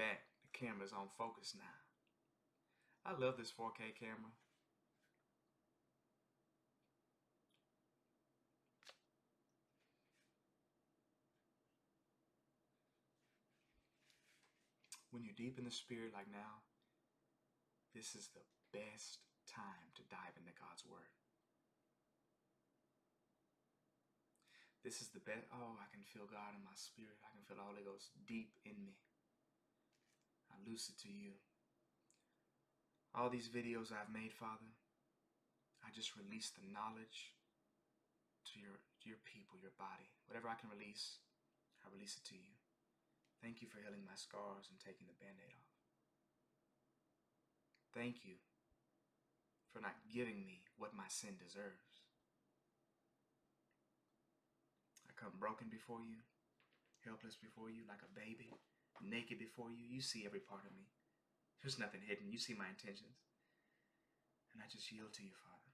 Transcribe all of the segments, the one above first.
back. The camera's on focus now. I love this 4K camera. When you're deep in the spirit like now, this is the best time to dive into God's Word. This is the best. Oh, I can feel God in my spirit. I can feel the Holy Ghost deep in me. I loose it to you. All these videos I've made, Father, I just release the knowledge to your, to your people, your body. Whatever I can release, I release it to you. Thank you for healing my scars and taking the band-aid off. Thank you for not giving me what my sin deserves. I come broken before you, helpless before you, like a baby, naked before you. You see every part of me. There's nothing hidden. You see my intentions. And I just yield to you, Father.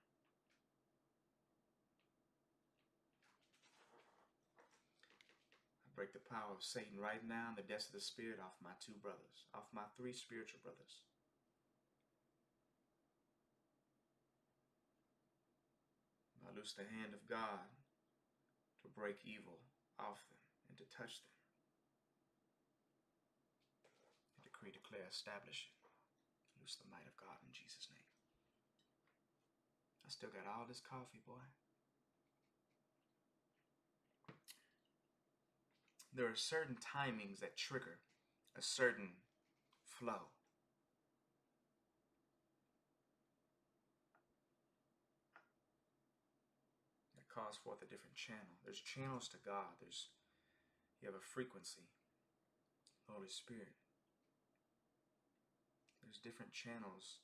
I break the power of Satan right now and the deaths of the Spirit off my two brothers, off my three spiritual brothers. I loose the hand of God to break evil off them and to touch them. I decree, declare, establish it. Loose the might of God in Jesus' name. I still got all this coffee, boy. There are certain timings that trigger a certain flow. That calls forth a different channel. There's channels to God. There's you have a frequency. Holy Spirit. There's different channels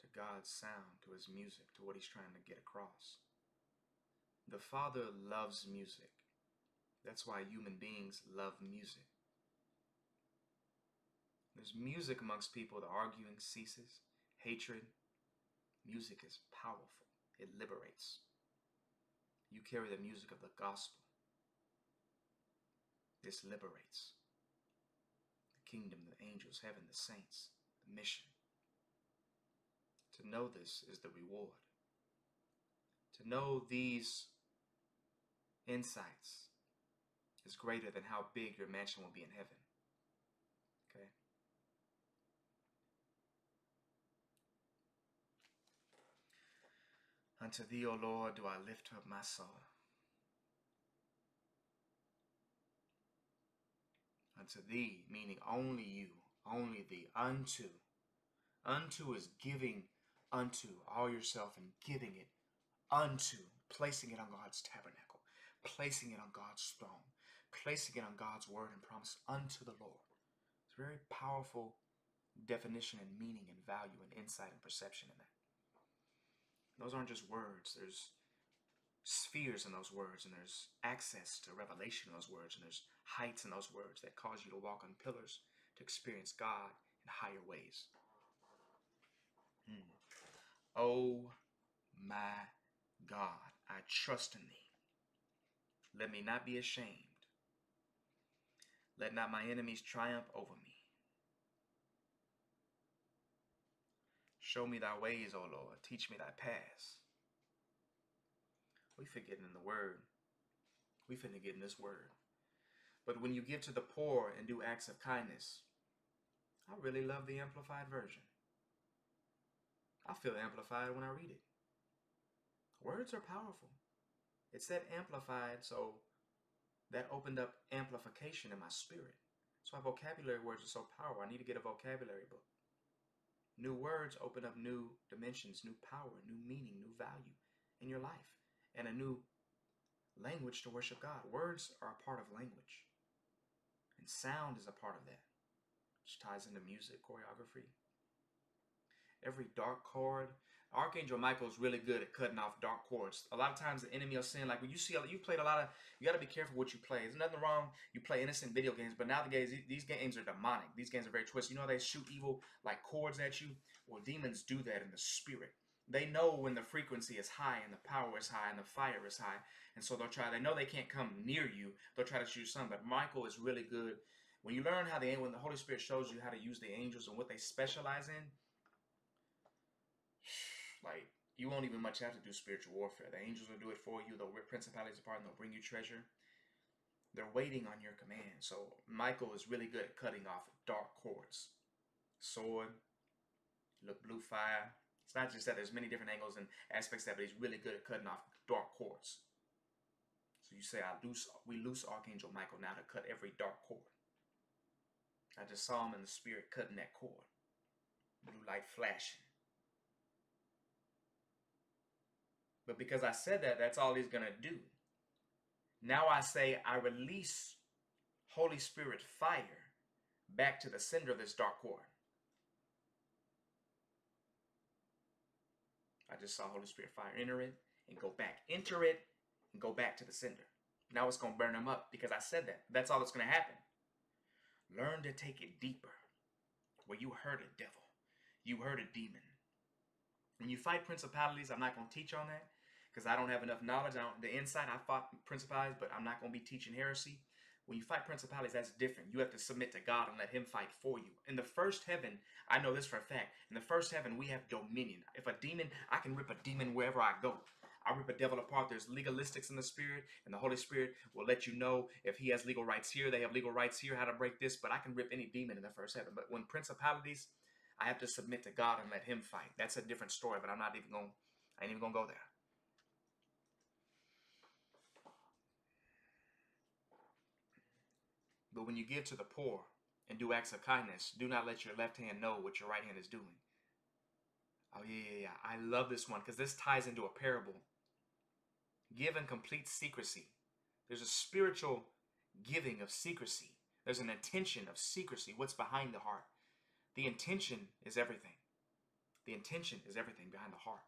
to God's sound, to his music, to what he's trying to get across. The Father loves music. That's why human beings love music. There's music amongst people, the arguing ceases, hatred. Music is powerful, it liberates. You carry the music of the gospel. This liberates the kingdom, the angels, heaven, the saints, mission. To know this is the reward. To know these insights is greater than how big your mansion will be in heaven. Okay? Unto thee, O Lord, do I lift up my soul. Unto thee, meaning only you, only thee, unto. Unto is giving unto all yourself and giving it unto, placing it on God's tabernacle, placing it on God's throne, placing it on God's word and promise unto the Lord. It's a very powerful definition and meaning and value and insight and perception in that. Those aren't just words. There's spheres in those words, and there's access to revelation in those words, and there's heights in those words that cause you to walk on pillars to experience God in higher ways. Hmm. Oh my God, I trust in thee. Let me not be ashamed. Let not my enemies triumph over me. Show me thy ways, O Lord. Teach me thy paths. We forgetting in the word. We finna get in this word. But when you give to the poor and do acts of kindness, I really love the Amplified Version. I feel amplified when I read it. Words are powerful. It said amplified, so that opened up amplification in my spirit. So my vocabulary words are so powerful. I need to get a vocabulary book. New words open up new dimensions, new power, new meaning, new value in your life, and a new language to worship God. Words are a part of language, and sound is a part of that, which ties into music, choreography, every dark chord. Archangel Michael is really good at cutting off dark cords. A lot of times the enemy will sin, like when you see, you played a lot of, you got to be careful what you play. There's nothing wrong. You play innocent video games, but nowadays these games are demonic. These games are very twisted. You know they shoot evil like chords at you? Well, demons do that in the spirit. They know when the frequency is high and the power is high and the fire is high. And so they'll try, they know they can't come near you. They'll try to shoot some, but Michael is really good When you learn how the when the Holy Spirit shows you how to use the angels and what they specialize in, like you won't even much have to do spiritual warfare. The angels will do it for you. They'll rip principalities apart and they'll bring you treasure. They're waiting on your command. So Michael is really good at cutting off dark cords. Sword, look blue fire. It's not just that there's many different angles and aspects that, but he's really good at cutting off dark cords. So you say, I loose, we loose Archangel Michael now to cut every dark cord. I just saw him in the spirit cutting that cord. Blue light flashing. But because I said that, that's all he's going to do. Now I say, I release Holy Spirit fire back to the center of this dark cord. I just saw Holy Spirit fire enter it and go back. Enter it and go back to the center. Now it's going to burn them up because I said that. That's all that's going to happen. Learn to take it deeper. Where you hurt a devil, you hurt a demon. When you fight principalities, I'm not going to teach on that because I don't have enough knowledge. I don't, the inside, I fought principalities, but I'm not going to be teaching heresy. When you fight principalities, that's different. You have to submit to God and let Him fight for you. In the first heaven, I know this for a fact. In the first heaven, we have dominion. If a demon, I can rip a demon wherever I go. I rip a devil apart. There's legalistics in the spirit, and the Holy Spirit will let you know if he has legal rights here, they have legal rights here, how to break this. But I can rip any demon in the first heaven. But when principalities, I have to submit to God and let Him fight. That's a different story. But I'm not even going. I ain't even gonna go there. But when you give to the poor and do acts of kindness, do not let your left hand know what your right hand is doing. Oh, yeah, yeah, yeah. I love this one because this ties into a parable. Give in complete secrecy. There's a spiritual giving of secrecy. There's an intention of secrecy. What's behind the heart? The intention is everything. The intention is everything behind the heart.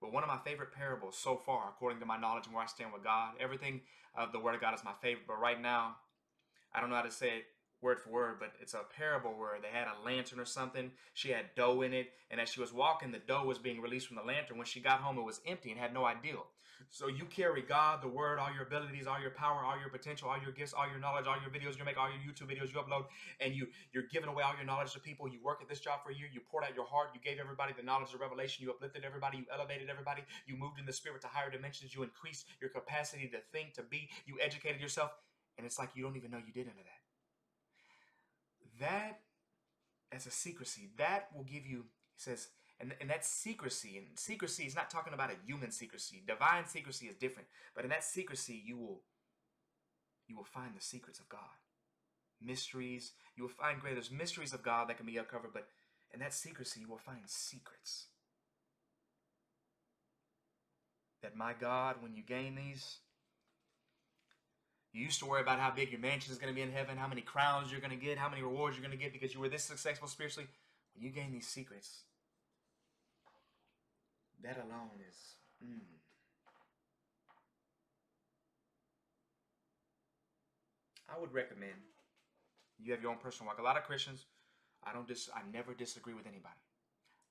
But one of my favorite parables so far, according to my knowledge and where I stand with God, everything of the Word of God is my favorite. But right now, I don't know how to say it word for word, but it's a parable where they had a lantern or something. She had dough in it, and as she was walking, the dough was being released from the lantern. When she got home, it was empty and had no ideal. So you carry God, the Word, all your abilities, all your power, all your potential, all your gifts, all your knowledge, all your videos you make, all your YouTube videos you upload, and you you're giving away all your knowledge to people. You work at this job for a year. You poured out your heart. You gave everybody the knowledge of revelation. You uplifted everybody. You elevated everybody. You moved in the spirit to higher dimensions. You increased your capacity to think, to be. You educated yourself, and it's like you don't even know you did any of that that as a secrecy that will give you he says and, and that secrecy and secrecy is not talking about a human secrecy. Divine secrecy is different. But in that secrecy you will you will find the secrets of god. Mysteries you will find great there's mysteries of god that can be uncovered but in that secrecy you will find secrets. That my god when you gain these you used to worry about how big your mansion is going to be in heaven, how many crowns you're going to get, how many rewards you're going to get because you were this successful spiritually. When you gain these secrets, that alone is. Mm. I would recommend you have your own personal walk. A lot of Christians, I don't dis, I never disagree with anybody.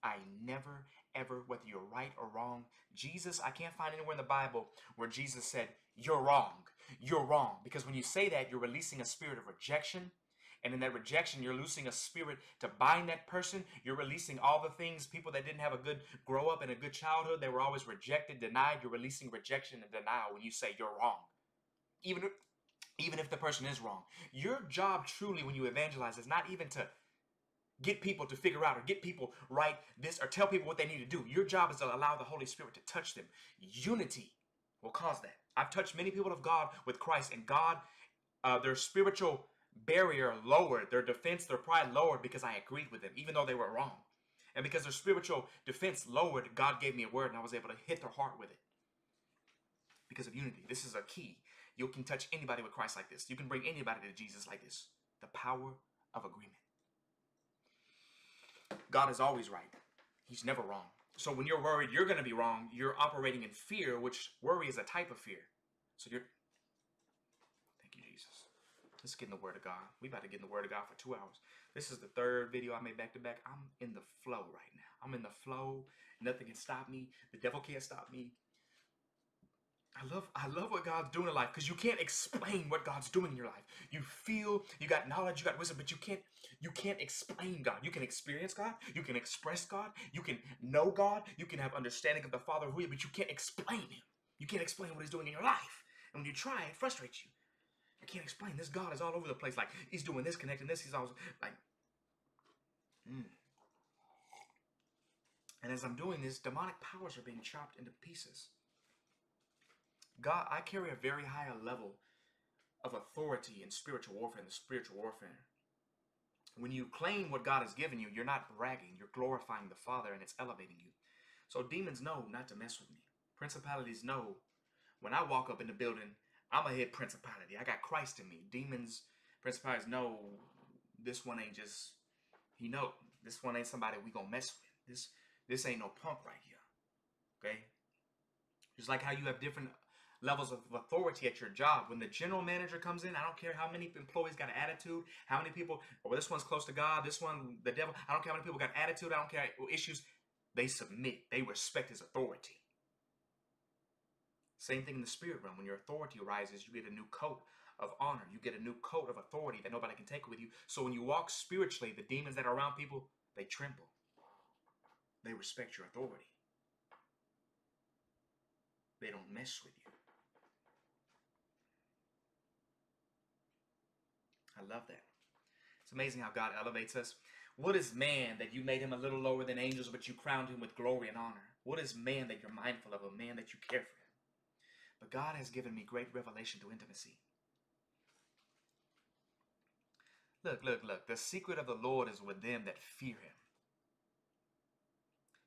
I never, ever, whether you're right or wrong, Jesus, I can't find anywhere in the Bible where Jesus said, You're wrong you're wrong. Because when you say that, you're releasing a spirit of rejection. And in that rejection, you're losing a spirit to bind that person. You're releasing all the things, people that didn't have a good grow up and a good childhood, they were always rejected, denied. You're releasing rejection and denial when you say you're wrong. Even even if the person is wrong. Your job truly when you evangelize is not even to get people to figure out or get people right this or tell people what they need to do. Your job is to allow the Holy Spirit to touch them. Unity will cause that. I've touched many people of God with Christ, and God, uh, their spiritual barrier lowered, their defense, their pride lowered because I agreed with them, even though they were wrong. And because their spiritual defense lowered, God gave me a word, and I was able to hit their heart with it. Because of unity. This is a key. You can touch anybody with Christ like this. You can bring anybody to Jesus like this. The power of agreement. God is always right. He's never wrong. So when you're worried you're going to be wrong, you're operating in fear, which worry is a type of fear. So you're, thank you, Jesus. Let's get in the Word of God. We about to get in the Word of God for two hours. This is the third video I made back to back. I'm in the flow right now. I'm in the flow. Nothing can stop me. The devil can't stop me. I love I love what God's doing in life because you can't explain what God's doing in your life. You feel you got knowledge, you got wisdom, but you can't you can't explain God. You can experience God, you can express God, you can know God, you can have understanding of the Father who is, but you can't explain him. You can't explain what he's doing in your life. And when you try, it frustrates you. You can't explain. This God is all over the place. Like he's doing this, connecting this. He's always like, mm. and as I'm doing this, demonic powers are being chopped into pieces. God, I carry a very high level of authority in spiritual warfare, the spiritual warfare. When you claim what God has given you, you're not bragging, you're glorifying the Father and it's elevating you. So demons know not to mess with me. Principalities know when I walk up in the building, I'm a hit principality. I got Christ in me. Demons, principalities know this one ain't just, you know, this one ain't somebody we gonna mess with. This, this ain't no punk right here. Okay? Just like how you have different levels of authority at your job. When the general manager comes in, I don't care how many employees got an attitude, how many people, or oh, this one's close to God, this one, the devil. I don't care how many people got attitude, I don't care issues. They submit, they respect his authority. Same thing in the spirit realm. When your authority rises, you get a new coat of honor. You get a new coat of authority that nobody can take with you. So when you walk spiritually, the demons that are around people, they tremble. They respect your authority. They don't mess with you. I love that. It's amazing how God elevates us. What is man that you made him a little lower than angels, but you crowned him with glory and honor? What is man that you're mindful of, a man that you care for him? But God has given me great revelation to intimacy. Look, look, look. The secret of the Lord is with them that fear him.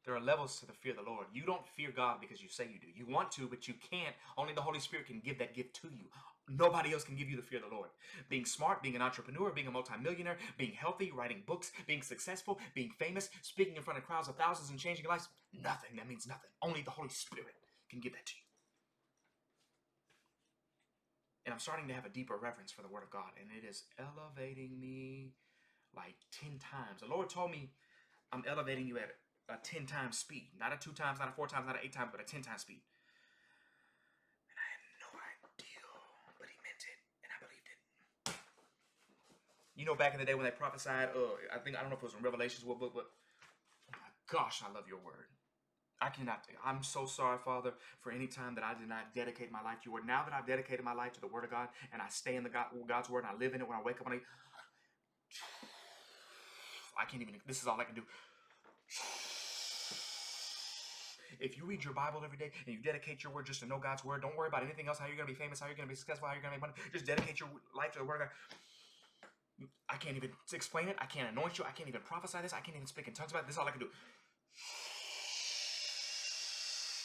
There are levels to the fear of the Lord. You don't fear God because you say you do. You want to, but you can't. Only the Holy Spirit can give that gift to you. Nobody else can give you the fear of the Lord. Being smart, being an entrepreneur, being a multimillionaire, being healthy, writing books, being successful, being famous, speaking in front of crowds of thousands and changing lives, nothing. That means nothing. Only the Holy Spirit can give that to you. And I'm starting to have a deeper reverence for the Word of God, and it is elevating me like 10 times. The Lord told me, I'm elevating you at a 10 times speed. Not a two times, not a four times, not a eight times, but a 10 times speed. You know, back in the day when they prophesied, uh, I think I don't know if it was in Revelations, what book, but oh my gosh, I love your word. I cannot. I'm so sorry, Father, for any time that I did not dedicate my life to your word. Now that I've dedicated my life to the Word of God and I stay in the God, God's word and I live in it when I wake up and I, I can't even. This is all I can do. If you read your Bible every day and you dedicate your word just to know God's word, don't worry about anything else. How you're going to be famous, how you're going to be successful, how you're going to make money. Just dedicate your life to the word of God. I can't even explain it. I can't anoint you. I can't even prophesy this. I can't even speak in tongues about it. This is all I can do.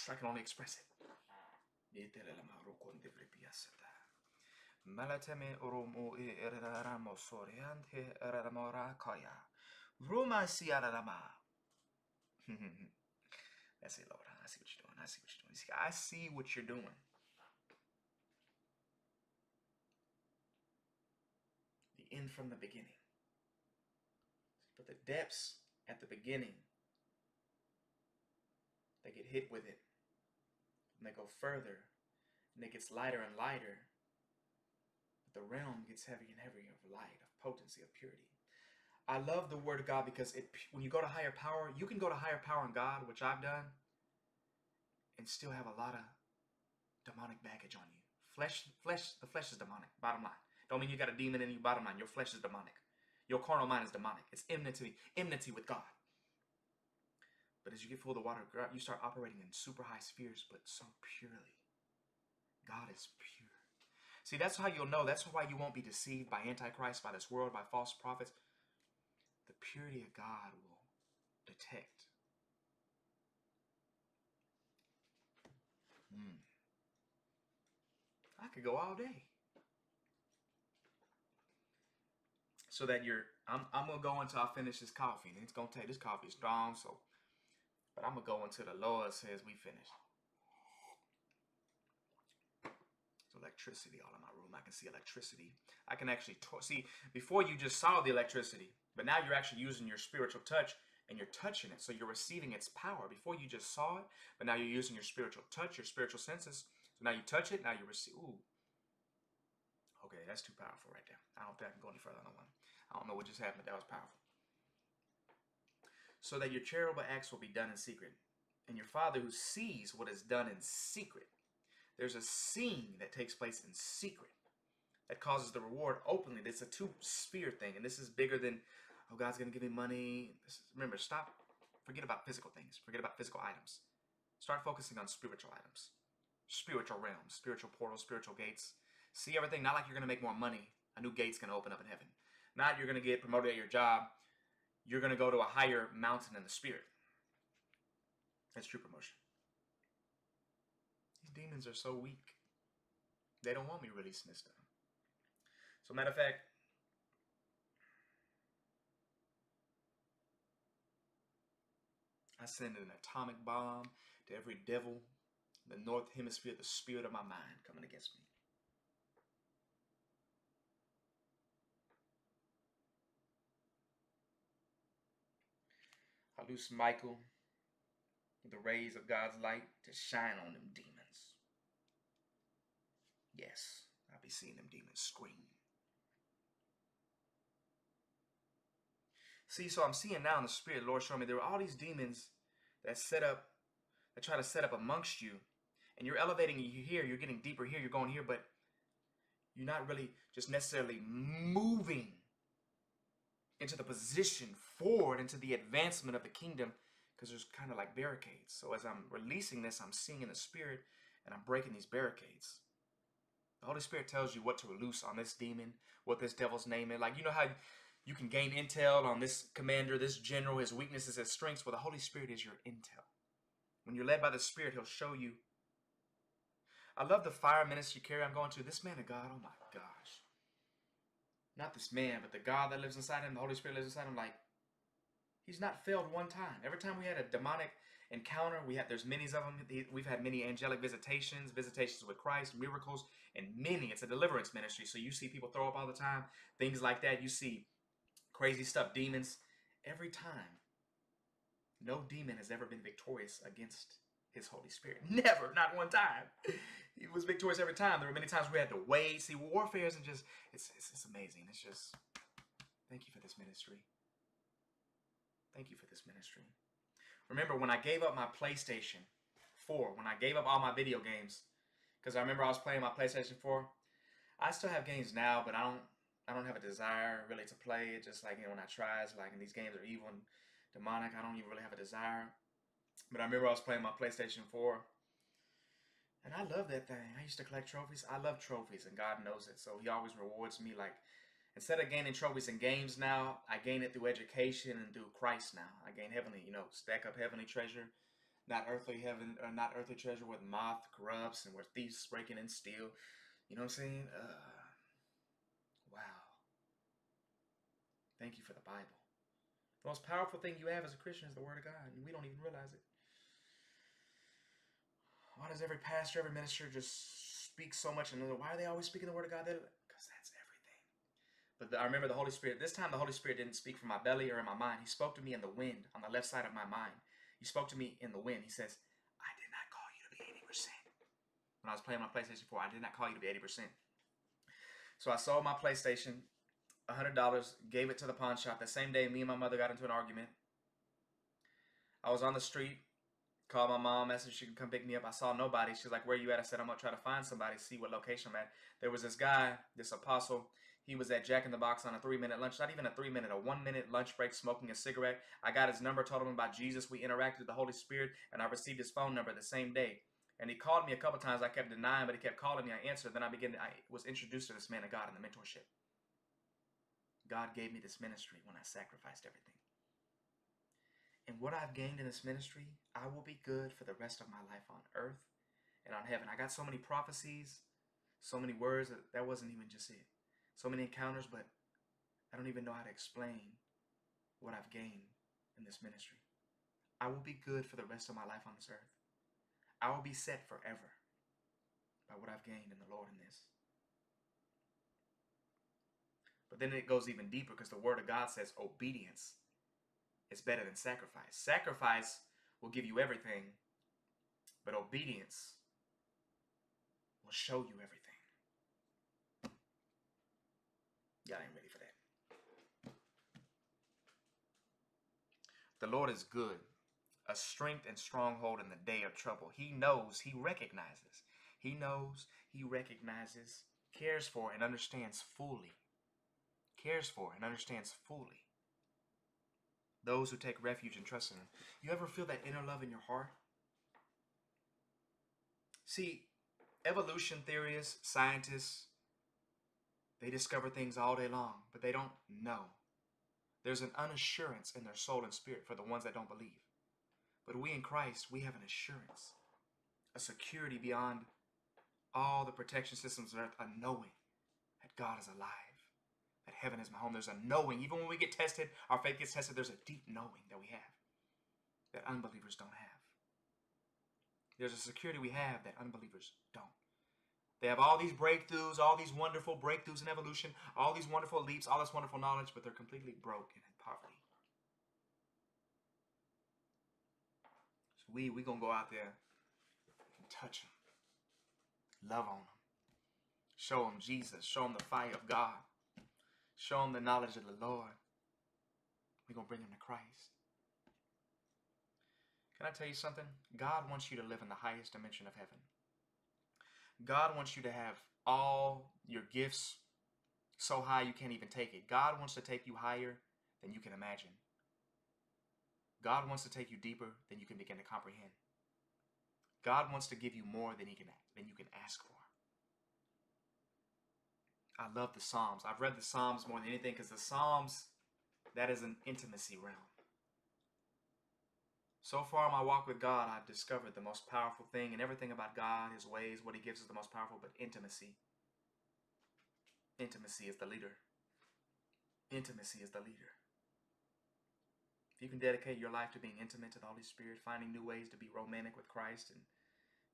I can only express it. Malateme oromo e eraramo soriante eramorakaya. Ruma siarama. That's it, Lord. I see what you're doing. I see what you're doing. I see what you're doing. End from the beginning. But the depths at the beginning, they get hit with it. And they go further. And it gets lighter and lighter. But the realm gets heavier and heavier of light, of potency, of purity. I love the word of God because it when you go to higher power, you can go to higher power in God, which I've done, and still have a lot of demonic baggage on you. Flesh, flesh, the flesh is demonic, bottom line. Don't mean you got a demon in your bottom line. Your flesh is demonic. Your carnal mind is demonic. It's enmity, enmity with God. But as you get full of the water, you start operating in super high spheres, but so purely. God is pure. See, that's how you'll know. That's why you won't be deceived by Antichrist, by this world, by false prophets. The purity of God will detect. Hmm. I could go all day. So that you're I'm, I'm gonna go until I finish this coffee and it's gonna take this coffee strong so but I'm gonna go until the Lord says we finish electricity all in my room I can see electricity I can actually see before you just saw the electricity but now you're actually using your spiritual touch and you're touching it so you're receiving its power before you just saw it but now you're using your spiritual touch your spiritual senses So now you touch it, now you receive. Ooh. Okay, that's too powerful right there. I don't think I can go any further on that one. I don't know what just happened, that was powerful. So that your charitable acts will be done in secret. And your Father who sees what is done in secret. There's a scene that takes place in secret that causes the reward openly. It's a two-sphere thing, and this is bigger than, oh, God's going to give me money. Is, remember, stop. Forget about physical things. Forget about physical items. Start focusing on spiritual items, spiritual realms, spiritual portals, spiritual gates. See everything not like you're going to make more money. A new gate's going to open up in heaven. Not you're going to get promoted at your job. You're going to go to a higher mountain in the spirit. That's true promotion. These demons are so weak. They don't want me releasing this stuff. So matter of fact, I send an atomic bomb to every devil in the north hemisphere, the spirit of my mind coming against me. Loose Michael with the rays of God's light to shine on them demons. Yes, I'll be seeing them demons scream. See, so I'm seeing now in the spirit, Lord showing me there were all these demons that set up, that try to set up amongst you. And you're elevating you here, you're getting deeper here, you're going here, but you're not really just necessarily moving into the position forward into the advancement of the kingdom because there's kind of like barricades. So as I'm releasing this, I'm seeing in the spirit and I'm breaking these barricades. The Holy Spirit tells you what to release on this demon, what this devil's name is. Like, you know how you can gain intel on this commander, this general, his weaknesses, his strengths? Well, the Holy Spirit is your intel. When you're led by the Spirit, he'll show you. I love the fire ministry you carry I'm going to. This man of God, oh my gosh. Not this man, but the God that lives inside him, the Holy Spirit lives inside him. Like, he's not failed one time. Every time we had a demonic encounter, we had there's many of them. We've had many angelic visitations, visitations with Christ, miracles, and many. It's a deliverance ministry. So you see people throw up all the time, things like that. You see crazy stuff, demons. Every time, no demon has ever been victorious against his Holy Spirit. Never, not one time. He was victorious every time. There were many times we had to wait. See, warfare isn't just, it's, it's, it's amazing. It's just, thank you for this ministry. Thank you for this ministry. Remember, when I gave up my PlayStation 4, when I gave up all my video games, because I remember I was playing my PlayStation 4, I still have games now, but I don't I don't have a desire really to play it. Just like you know, when I try, it's like and these games are evil and demonic. I don't even really have a desire. But I remember I was playing my PlayStation 4. And I love that thing. I used to collect trophies. I love trophies, and God knows it. So He always rewards me. Like, instead of gaining trophies in games now, I gain it through education and through Christ now. I gain heavenly, you know, stack up heavenly treasure. Not earthly heaven, or not earthly treasure with moth corrupts and where thieves breaking and steal. You know what I'm saying? Uh, wow. Thank you for the Bible. The most powerful thing you have as a Christian is the Word of God, and we don't even realize it. Why does every pastor, every minister just speak so much? And why are they always speaking the Word of God? Because that's everything. But the, I remember the Holy Spirit. This time, the Holy Spirit didn't speak from my belly or in my mind. He spoke to me in the wind on the left side of my mind. He spoke to me in the wind. He says, I did not call you to be 80%. When I was playing my PlayStation 4, I did not call you to be 80%. So I sold my PlayStation $100, gave it to the pawn shop. The same day, me and my mother got into an argument. I was on the street, called my mom, asked if she could come pick me up. I saw nobody. She's like, where you at? I said, I'm going to try to find somebody, see what location I'm at. There was this guy, this apostle. He was at Jack in the Box on a three-minute lunch, not even a three-minute, a one-minute lunch break, smoking a cigarette. I got his number, told him about Jesus. We interacted with the Holy Spirit, and I received his phone number the same day. And he called me a couple times. I kept denying, but he kept calling me. I answered. Then I began. To, I was introduced to this man of God in the mentorship. God gave me this ministry when I sacrificed everything. And what I've gained in this ministry, I will be good for the rest of my life on earth and on heaven. I got so many prophecies, so many words that that wasn't even just it. So many encounters, but I don't even know how to explain what I've gained in this ministry. I will be good for the rest of my life on this earth. I will be set forever by what I've gained in the Lord in this. But then it goes even deeper because the word of God says obedience is better than sacrifice. Sacrifice will give you everything, but obedience will show you everything. Y'all ain't ready for that. The Lord is good, a strength and stronghold in the day of trouble. He knows, he recognizes. He knows, he recognizes, cares for, and understands fully. Cares for and understands fully those who take refuge and trust in him. You ever feel that inner love in your heart? See, evolution theorists, scientists, they discover things all day long, but they don't know. There's an unassurance in their soul and spirit for the ones that don't believe. But we in Christ, we have an assurance, a security beyond all the protection systems of earth, a knowing that God is alive, that heaven is my home. There's a knowing. Even when we get tested, our faith gets tested, there's a deep knowing that we have that unbelievers don't have. There's a security we have that unbelievers don't. They have all these breakthroughs, all these wonderful breakthroughs in evolution, all these wonderful leaps, all this wonderful knowledge, but they're completely broken in poverty. So we we gonna go out there and touch them, love on them, show them Jesus, show them the fire of God, show them the knowledge of the Lord. We're gonna bring them to Christ. Can I tell you something? God wants you to live in the highest dimension of heaven. God wants you to have all your gifts so high you can't even take it. God wants to take you higher than you can imagine. God wants to take you deeper than you can begin to comprehend. God wants to give you more than he can than you can ask for. I love the Psalms. I've read the Psalms more than anything because the Psalms that is an intimacy realm. So far in my walk with God, I've discovered the most powerful thing and everything about God, His ways, what He gives is the most powerful, but intimacy. Intimacy is the leader. Intimacy is the leader. If you can dedicate your life to being intimate to the Holy Spirit, finding new ways to be romantic with Christ and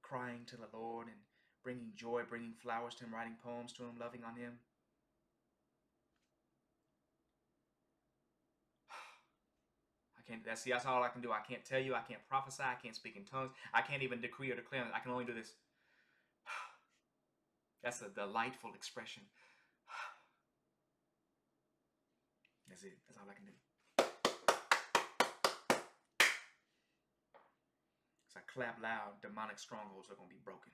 crying to the Lord and bringing joy, bringing flowers to Him, writing poems to Him, loving on Him, I can't. That's see, that's all I can do. I can't tell you. I can't prophesy. I can't speak in tongues. I can't even decree or declare. I can only do this. That's a delightful expression. That's it. That's all I can do. As I clap loud, demonic strongholds are going to be broken.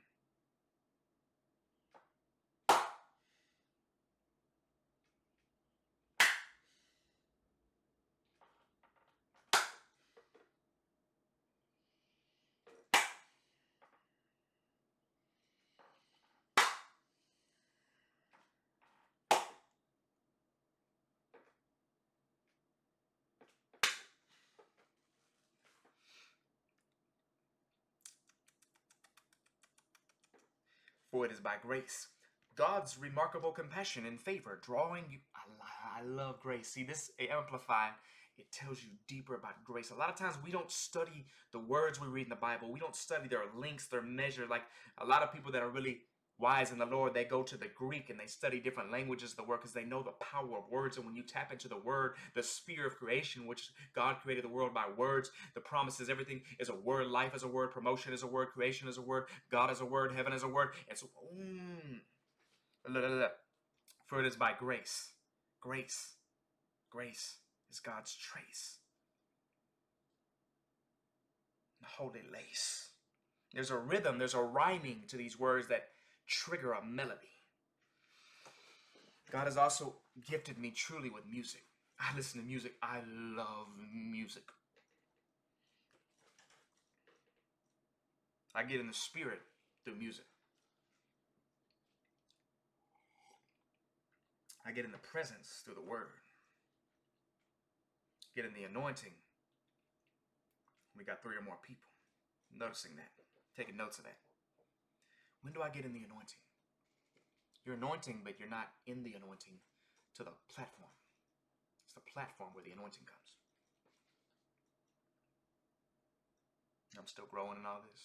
For it is by grace, God's remarkable compassion and favor, drawing you. I, I love grace. See, this amplified, it tells you deeper about grace. A lot of times we don't study the words we read in the Bible. We don't study their links, their measure. Like a lot of people that are really wise in the Lord, they go to the Greek and they study different languages of the word because they know the power of words. And when you tap into the word, the sphere of creation, which God created the world by words, the promises, everything is a word. Life is a word. Promotion is a word. Creation is a word. God is a word. Heaven is a word. So, mm, for it is by grace. Grace. Grace is God's trace. The holy lace. There's a rhythm, there's a rhyming to these words that trigger a melody. God has also gifted me truly with music. I listen to music. I love music. I get in the spirit through music. I get in the presence through the word. Get in the anointing. We got three or more people. Noticing that. Taking notes of that. When do I get in the anointing? You're anointing, but you're not in the anointing to the platform. It's the platform where the anointing comes. I'm still growing in all this.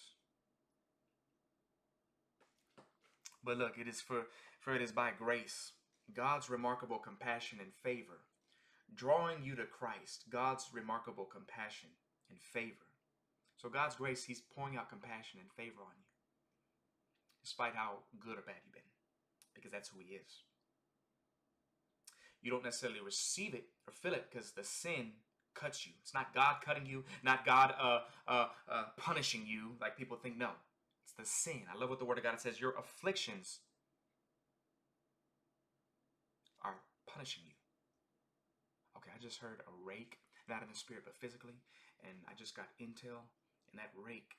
But look, it is for, for it is by grace, God's remarkable compassion and favor, drawing you to Christ, God's remarkable compassion and favor. So God's grace, He's pouring out compassion and favor on you despite how good or bad you've been, because that's who He is. You don't necessarily receive it or feel it because the sin cuts you. It's not God cutting you, not God uh, uh, uh, punishing you like people think. No, it's the sin. I love what the Word of God says. Your afflictions are punishing you. Okay, I just heard a rake, not in the spirit, but physically, and I just got intel, and that rake,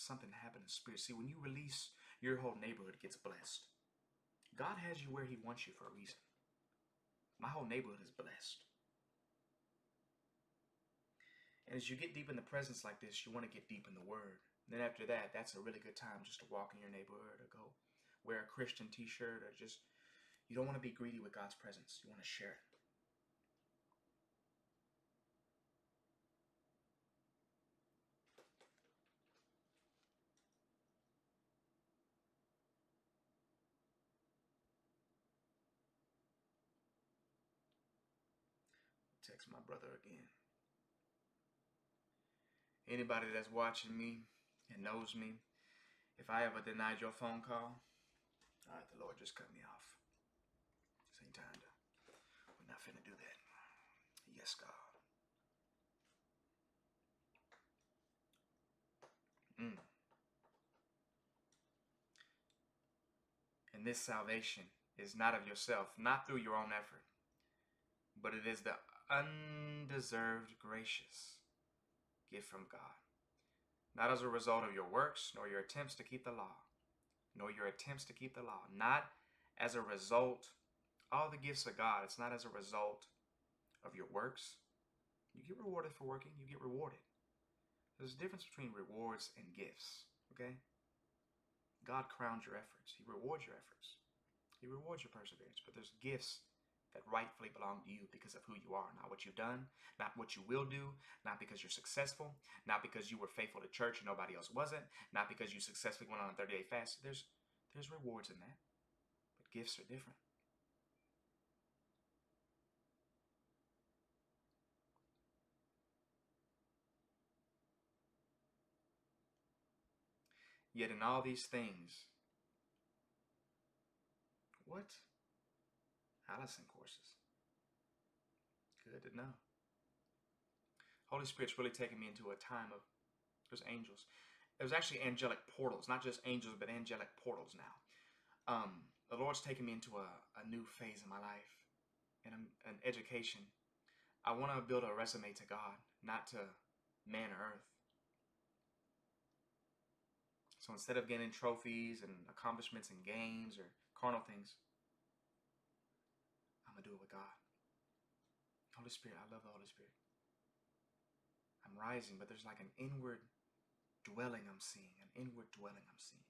something happened in spirit. See, when you release, your whole neighborhood gets blessed. God has you where He wants you for a reason. My whole neighborhood is blessed. And as you get deep in the presence like this, you want to get deep in the Word. And then after that, that's a really good time just to walk in your neighborhood or go wear a Christian t shirt or just, you don't want to be greedy with God's presence. You want to share it. Text my brother again. Anybody that's watching me and knows me, if I ever denied your phone call, all right, the Lord just cut me off. This ain't time to. We're not finna do that. Yes, God. Mm. And this salvation is not of yourself, not through your own effort, but it is the undeserved, gracious gift from God, not as a result of your works, nor your attempts to keep the law, nor your attempts to keep the law, not as a result, all the gifts of God, it's not as a result of your works. You get rewarded for working, you get rewarded. There's a difference between rewards and gifts, okay? God crowns your efforts, He rewards your efforts, He rewards your perseverance, but there's gifts that rightfully belong to you because of who you are, not what you've done, not what you will do, not because you're successful, not because you were faithful to church and nobody else wasn't, not because you successfully went on a 30 day fast. There's there's rewards in that. But gifts are different. Yet in all these things, what? Allison courses. Good to know. Holy Spirit's really taking me into a time of there's angels. There's actually angelic portals, not just angels, but angelic portals now. Um, the Lord's taking me into a, a new phase in my life and an education. I want to build a resume to God, not to man or earth. So instead of getting trophies and accomplishments and games or carnal things, to do it with God. Holy Spirit, I love the Holy Spirit. I'm rising, but there's like an inward dwelling I'm seeing, an inward dwelling I'm seeing.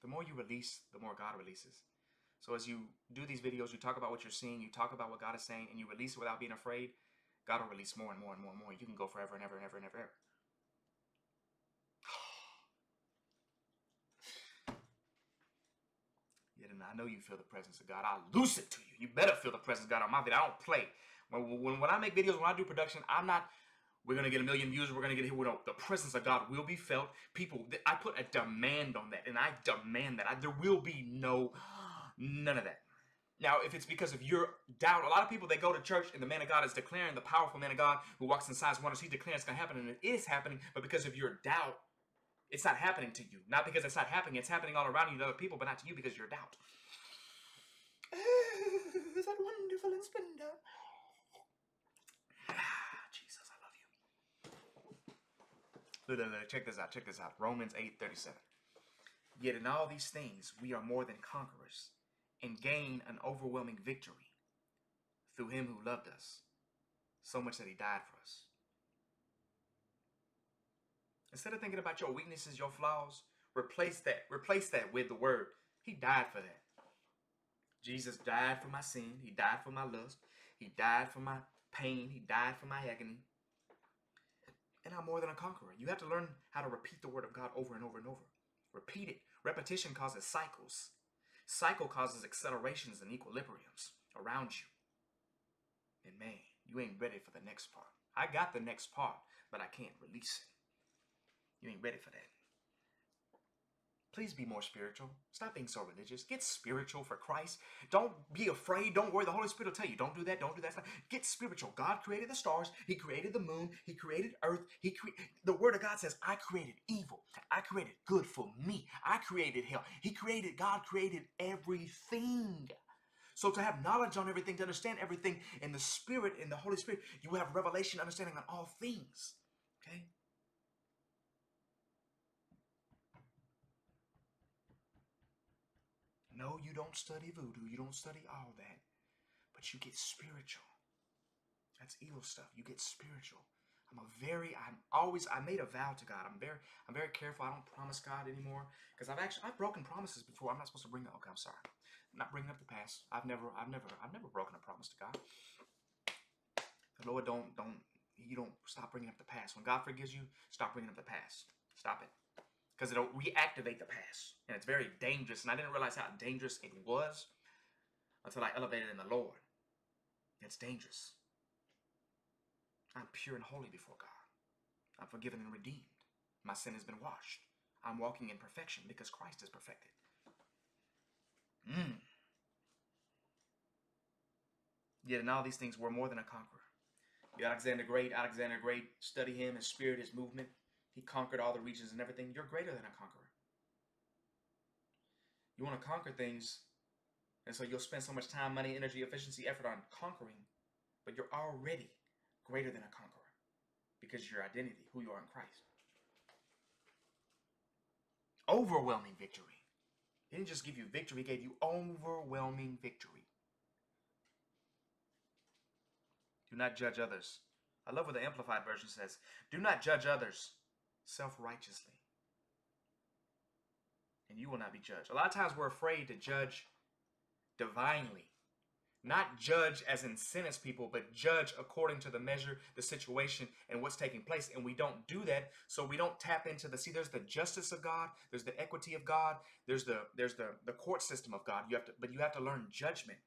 The more you release, the more God releases. So as you do these videos, you talk about what you're seeing, you talk about what God is saying, and you release it without being afraid, God will release more and more and more and more. You can go forever and ever and ever and ever and ever. Yet, and I know you feel the presence of God. I loose it to you. You better feel the presence of God on my video. I don't play. When, when, when I make videos, when I do production, I'm not, we're going to get a million views. We're going to get here. We the presence of God will be felt. People, I put a demand on that, and I demand that. I, there will be no, none of that. Now, if it's because of your doubt, a lot of people they go to church and the man of God is declaring the powerful man of God who walks in signs wonders. He's declaring it's going to happen, and it is happening. But because of your doubt, it's not happening to you. Not because it's not happening. It's happening all around you to other people, but not to you because of your doubt. Oh, is that wonderful in splendor? Ah, Jesus, I love you. Look, look, look, check this out. Check this out. Romans 8 37. Yet in all these things we are more than conquerors and gain an overwhelming victory through him who loved us so much that he died for us. Instead of thinking about your weaknesses, your flaws, replace that. Replace that with the word. He died for that. Jesus died for my sin. He died for my lust. He died for my pain. He died for my agony. And I'm more than a conqueror. You have to learn how to repeat the word of God over and over and over. Repeat it. Repetition causes cycles. Cycle causes accelerations and equilibriums around you. And man, you ain't ready for the next part. I got the next part, but I can't release it. You ain't ready for that. Please be more spiritual. Stop being so religious. Get spiritual for Christ. Don't be afraid. Don't worry. The Holy Spirit will tell you, don't do that. Don't do that. Get spiritual. God created the stars. He created the moon. He created earth. He cre- The Word of God says, I created evil. I created good for me. I created hell. He created, God created everything. So to have knowledge on everything, to understand everything in the Spirit, in the Holy Spirit, you will have revelation, understanding on all things. Okay? No, you don't study voodoo. You don't study all that. But you get spiritual. That's evil stuff. You get spiritual. I'm a very, I'm always, I made a vow to God. I'm very, I'm very careful. I don't promise God anymore because I've actually, I've broken promises before. I'm not supposed to bring up, okay, I'm sorry. I'm not bringing up the past. I've never, I've never, I've never broken a promise to God. The Lord don't, don't, you don't stop bringing up the past. When God forgives you, stop bringing up the past. Stop it because it'll reactivate the past. And it's very dangerous. And I didn't realize how dangerous it was until I elevated in the Lord. It's dangerous. I'm pure and holy before God. I'm forgiven and redeemed. My sin has been washed. I'm walking in perfection because Christ is perfected. Mm. Yet in all these things, we're more than a conqueror. you Alexander Great, Alexander Great, study him, his spirit, his movement. He conquered all the regions and everything. You're greater than a conqueror. You want to conquer things, and so you'll spend so much time, money, energy, efficiency, effort on conquering, but you're already greater than a conqueror because your identity, who you are in Christ. Overwhelming victory. He didn't just give you victory, he gave you overwhelming victory. Do not judge others. I love what the Amplified Version says. Do not judge others self righteously. And you will not be judged. A lot of times we're afraid to judge divinely. Not judge as in sentence people, but judge according to the measure, the situation, and what's taking place. And we don't do that, so we don't tap into the see. There's the justice of God, there's the equity of God, there's the there's the the court system of God. You have to, but you have to learn judgment.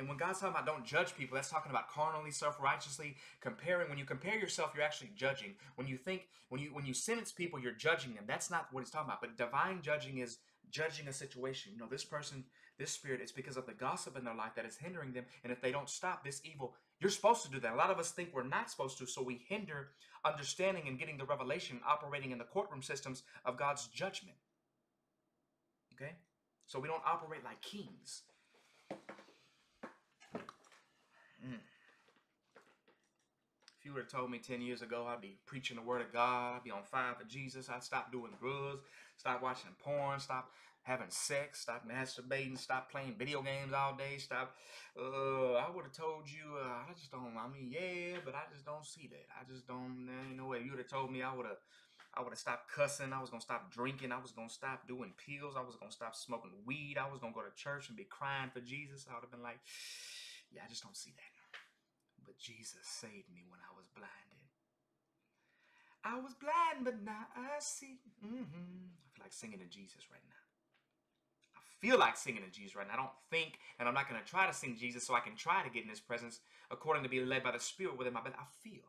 And when God's talking about don't judge people, that's talking about carnally, self-righteously, comparing. When you compare yourself, you're actually judging. When you think, when you when you sentence people, you're judging them. That's not what he's talking about. But divine judging is judging a situation. You know, this person, this spirit, it's because of the gossip in their life that is hindering them. And if they don't stop this evil, you're supposed to do that. A lot of us think we're not supposed to, so we hinder understanding and getting the revelation operating in the courtroom systems of God's judgment. Okay? So we don't operate like kings. Mm. If you would have told me 10 years ago I'd be preaching the word of God, I'd be on fire for Jesus, I'd stop doing drugs, stop watching porn, stop having sex, stop masturbating, stop playing video games all day, stop. Uh, I would have told you, uh, I just don't, I mean, yeah, but I just don't see that. I just don't, there ain't no way. You would have told me I would have. I would have stopped cussing. I was gonna stop drinking. I was gonna stop doing pills. I was gonna stop smoking weed. I was gonna go to church and be crying for Jesus. I would have been like, yeah, I just don't see that. But Jesus saved me when I was blinded. I was blind, but now I see. Mm-hmm. I feel like singing to Jesus right now. I feel like singing to Jesus right now. I don't think, and I'm not going to try to sing Jesus so I can try to get in his presence according to be led by the Spirit within my belly. I feel.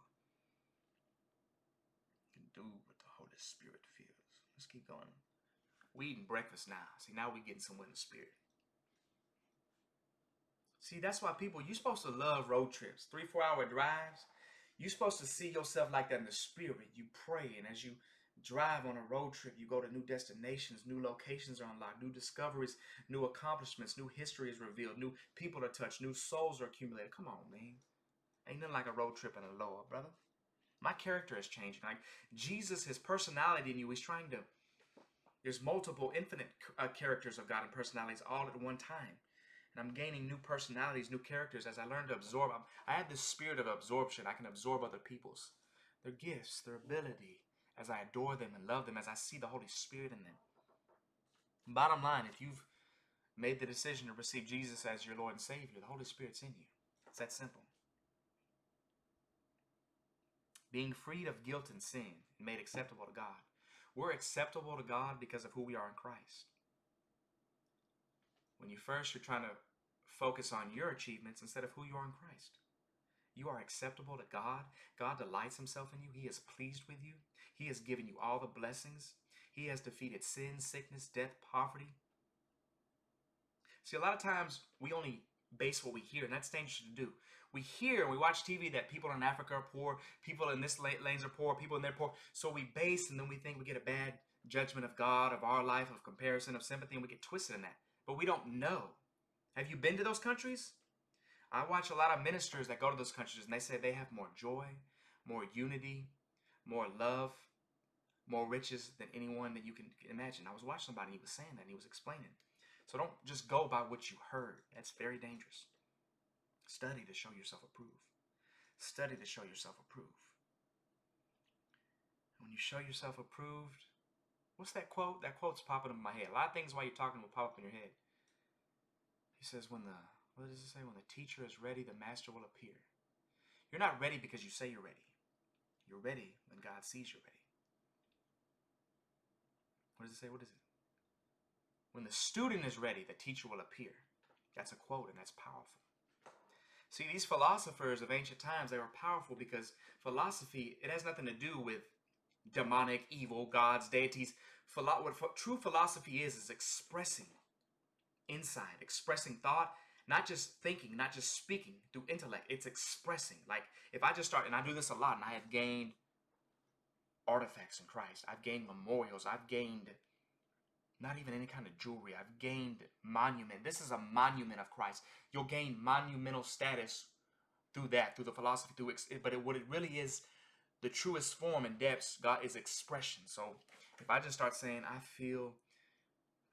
You can do what the Holy Spirit feels. Let's keep going. We eating breakfast now. See, now we getting somewhere in the Spirit. See, that's why people, you're supposed to love road trips, three, four hour drives. You're supposed to see yourself like that in the spirit. You pray, and as you drive on a road trip, you go to new destinations, new locations are unlocked, new discoveries, new accomplishments, new history is revealed, new people are touched, new souls are accumulated. Come on, man. Ain't nothing like a road trip in a lower, brother. My character is changing. Like Jesus, his personality in you, he's trying to. There's multiple, infinite uh, characters of God and personalities all at one time and I'm gaining new personalities, new characters as I learn to absorb. I'm, I have this spirit of absorption. I can absorb other people's, their gifts, their ability, as I adore them and love them, as I see the Holy Spirit in them. Bottom line, if you've made the decision to receive Jesus as your Lord and Savior, the Holy Spirit's in you. It's that simple. Being freed of guilt and sin and made acceptable to God. We're acceptable to God because of who we are in Christ. When you first you're trying to focus on your achievements instead of who you are in Christ. You are acceptable to God. God delights himself in you. He is pleased with you. He has given you all the blessings. He has defeated sin, sickness, death, poverty. See, a lot of times we only base what we hear, and that's dangerous to do. We hear, and we watch TV that people in Africa are poor, people in this lanes are poor, people in there poor. So we base, and then we think we get a bad judgment of God, of our life, of comparison, of sympathy, and we get twisted in that. But we don't know. Have you been to those countries? I watch a lot of ministers that go to those countries, and they say they have more joy, more unity, more love, more riches than anyone that you can imagine. I was watching somebody, he was saying that, and he was explaining. So don't just go by what you heard. That's very dangerous. Study to show yourself approved. Study to show yourself approved. When you show yourself approved, what's that quote? That quote's popping up in my head. A lot of things while you're talking will pop up in your head. He says, when the, what does it say? When the teacher is ready, the master will appear. You're not ready because you say you're ready. You're ready when God sees you're ready. What does it say? What is it? When the student is ready, the teacher will appear. That's a quote, and that's powerful. See, these philosophers of ancient times, they were powerful because philosophy, it has nothing to do with demonic, evil, gods, deities. What true philosophy is, is expressing insight, expressing thought, not just thinking, not just speaking through intellect. It's expressing. Like if I just start, and I do this a lot, and I have gained artifacts in Christ. I've gained memorials. I've gained not even any kind of jewelry. I've gained monument. This is a monument of Christ. You'll gain monumental status through that, through the philosophy, through but it, what it really is, the truest form and depths, God is expression. So if I just start saying, I feel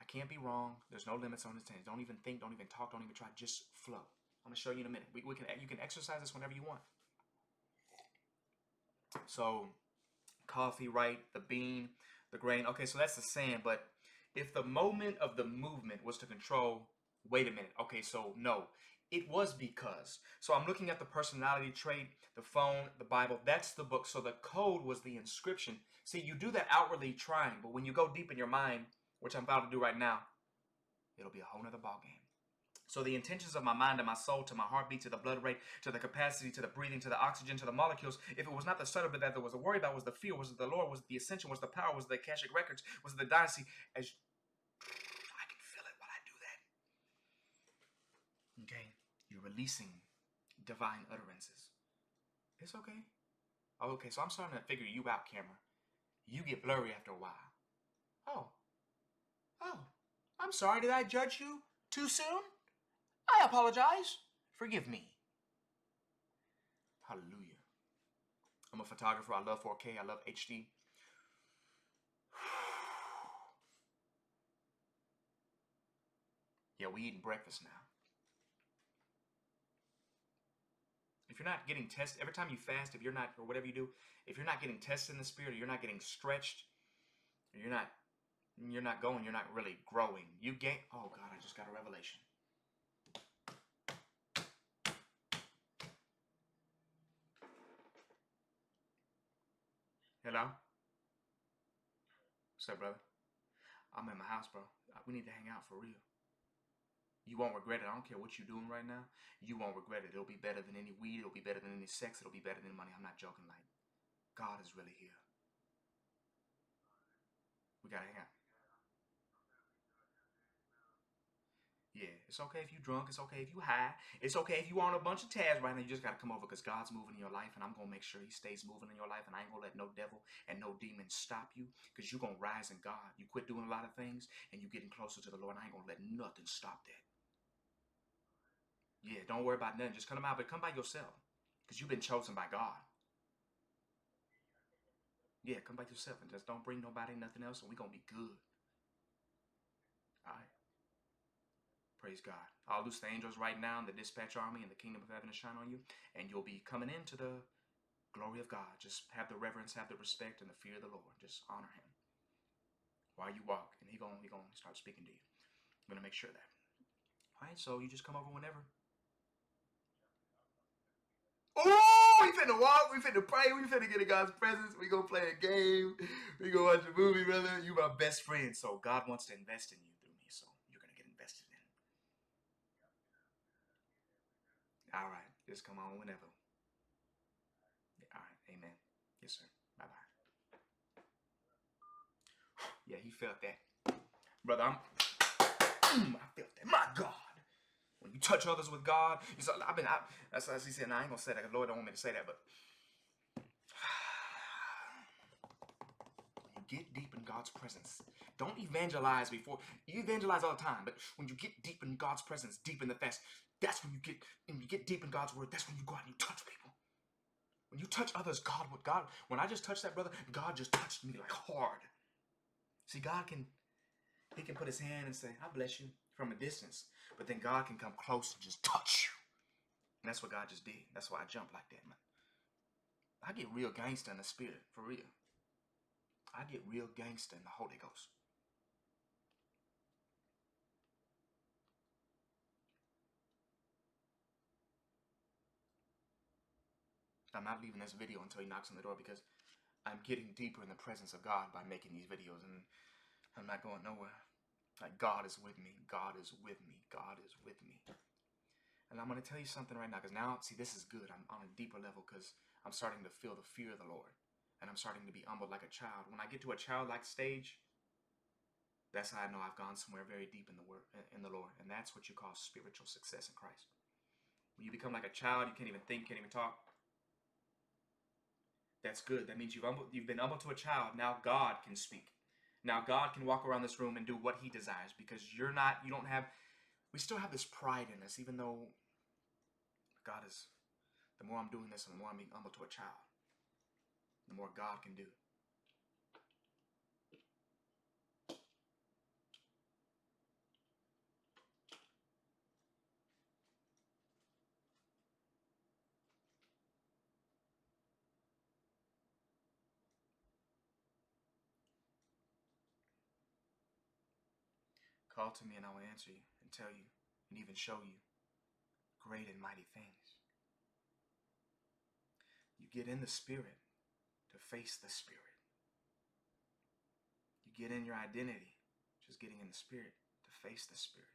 I can't be wrong. There's no limits on this thing. Don't even think. Don't even talk. Don't even try. Just flow. I'm gonna show you in a minute. We, we can you can exercise this whenever you want. So coffee, right? The bean, the grain. Okay, so that's the sand. But if the moment of the movement was to control, wait a minute. Okay, so no, it was because. So I'm looking at the personality trait, the phone, the Bible. That's the book. So the code was the inscription. See, you do that outwardly trying, but when you go deep in your mind, which I'm about to do right now, it'll be a whole nother ballgame. So the intentions of my mind and my soul, to my heartbeat, to the blood rate, to the capacity, to the breathing, to the oxygen, to the molecules, if it was not the study that there was a worry about, was the fear, was it the Lord, was it the ascension, was the power, was the Akashic records, was it the dynasty? As I can feel it while I do that. Okay, you're releasing divine utterances. It's okay. Oh, okay, so I'm starting to figure you out, camera. You get blurry after a while. Oh. Oh. I'm sorry, did I judge you too soon? I apologize. Forgive me. Hallelujah. I'm a photographer. I love 4K. I love HD. yeah, we eating breakfast now. If you're not getting tested, every time you fast, if you're not, or whatever you do, if you're not getting tested in the spirit, or you're not getting stretched, or you're not, you're not going, you're not really growing. You gain, oh God, I just got a revelation. Hello? What's up, brother? I'm in my house, bro. We need to hang out for real. You won't regret it. I don't care what you're doing right now. You won't regret it. It'll be better than any weed. It'll be better than any sex. It'll be better than money. I'm not joking. Like, God is really here. We gotta hang out. Yeah, it's okay if you're drunk. It's okay if you high. It's okay if you on a bunch of tabs right now. You just got to come over because God's moving in your life, and I'm going to make sure he stays moving in your life, and I ain't to let no devil and no demon stop you because you're to rise in God. You quit doing a lot of things, and you're getting closer to the Lord, and I ain't to let nothing stop that. Yeah, don't worry about nothing. Just come out, but come by yourself because you've been chosen by God. Yeah, come by yourself and just don't bring nobody, nothing else, and we're going to be good. All right. Praise God. I'll loose the angels right now in the dispatch army and the kingdom of heaven to shine on you, and you'll be coming into the glory of God. Just have the reverence, have the respect, and the fear of the Lord. Just honor Him while you walk, and He gonna He gonna start speaking to you. I'm gonna make sure that. All right, so you just come over whenever. Oh, we finna walk, we finna pray, we finna get in God's presence, we gonna play a game, we gonna watch a movie, brother. You my best friend, so God wants to invest in you. Through me, so you're gonna get invested in. All right. Just come on whenever. All right. Amen. Yes, sir. Bye bye. Yeah, he felt that. Brother, I'm I felt that. My God. You touch others with God, you I've been I, that's as he said, I ain't gonna say that Lord don't want me to say that, but when you get deep in God's presence, don't evangelize before you evangelize all the time, but when you get deep in God's presence, deep in the fast, that's when you get when you get deep in God's word, that's when you go out and you touch people. When you touch others, God would God, when I just touched that brother, God just touched me like hard. See, God can he can put his hand and say, I bless you from a distance. But then God can come close and just touch you. And that's what God just did. That's why I jumped like that, man. I get real gangster in the spirit, for real. I get real gangster in the Holy Ghost. I'm not leaving this video until he knocks on the door because I'm getting deeper in the presence of God by making these videos and I'm not going nowhere. Like God is with me. God is with me. God is with me. And I'm going to tell you something right now because now, see, this is good. I'm on a deeper level because I'm starting to feel the fear of the Lord. And I'm starting to be humbled like a child. When I get to a childlike stage, that's how I know I've gone somewhere very deep in the word in the Lord. And that's what you call spiritual success in Christ. When you become like a child, you can't even think, can't even talk. That's good. That means you've humbled, you've been humble to a child. Now God can speak. Now God can walk around this room and do what he desires because you're not, you don't have, we still have this pride in us, even though God is, the more I'm doing this, and the more I'm being humble to a child, the more God can do. Call to me and I will answer you and tell you and even show you great and mighty things. You get in the spirit to face the spirit. You get in your identity, just getting in the spirit to face the spirit.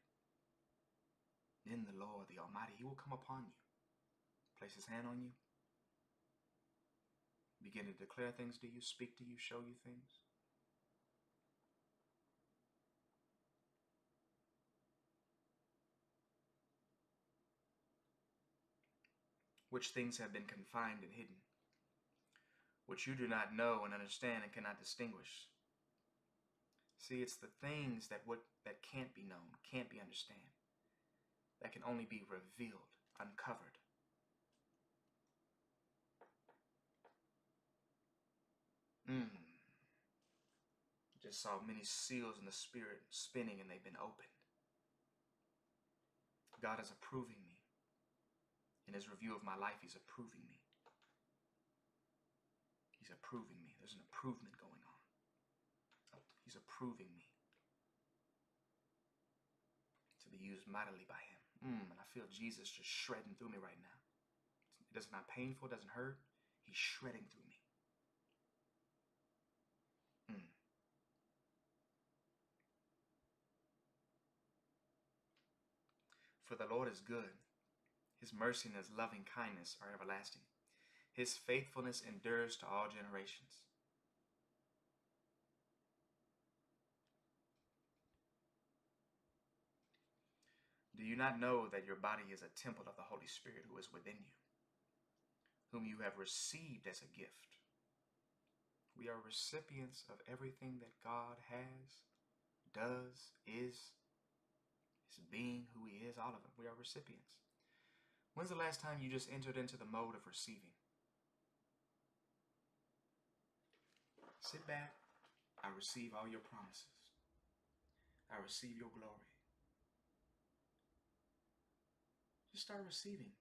Then the Lord, the Almighty, He will come upon you, place His hand on you, begin to declare things to you, speak to you, show you things. Which things have been confined and hidden, which you do not know and understand and cannot distinguish. See, it's the things that what that can't be known, can't be understood, that can only be revealed, uncovered. Mm. Just saw many seals in the spirit spinning and they've been opened. God is approving me. In his review of my life, he's approving me. He's approving me. There's an improvement going on. He's approving me to be used mightily by him. Mm, and I feel Jesus just shredding through me right now. It doesn't not painful, it doesn't hurt. He's shredding through me. Mm. For the Lord is good his mercy and his loving kindness are everlasting. His faithfulness endures to all generations. Do you not know that your body is a temple of the Holy Spirit who is within you, whom you have received as a gift? We are recipients of everything that God has, does, is, his being, who he is, all of it. We are recipients. When's the last time you just entered into the mode of receiving? Sit back. I receive all your promises. I receive your glory. Just start receiving,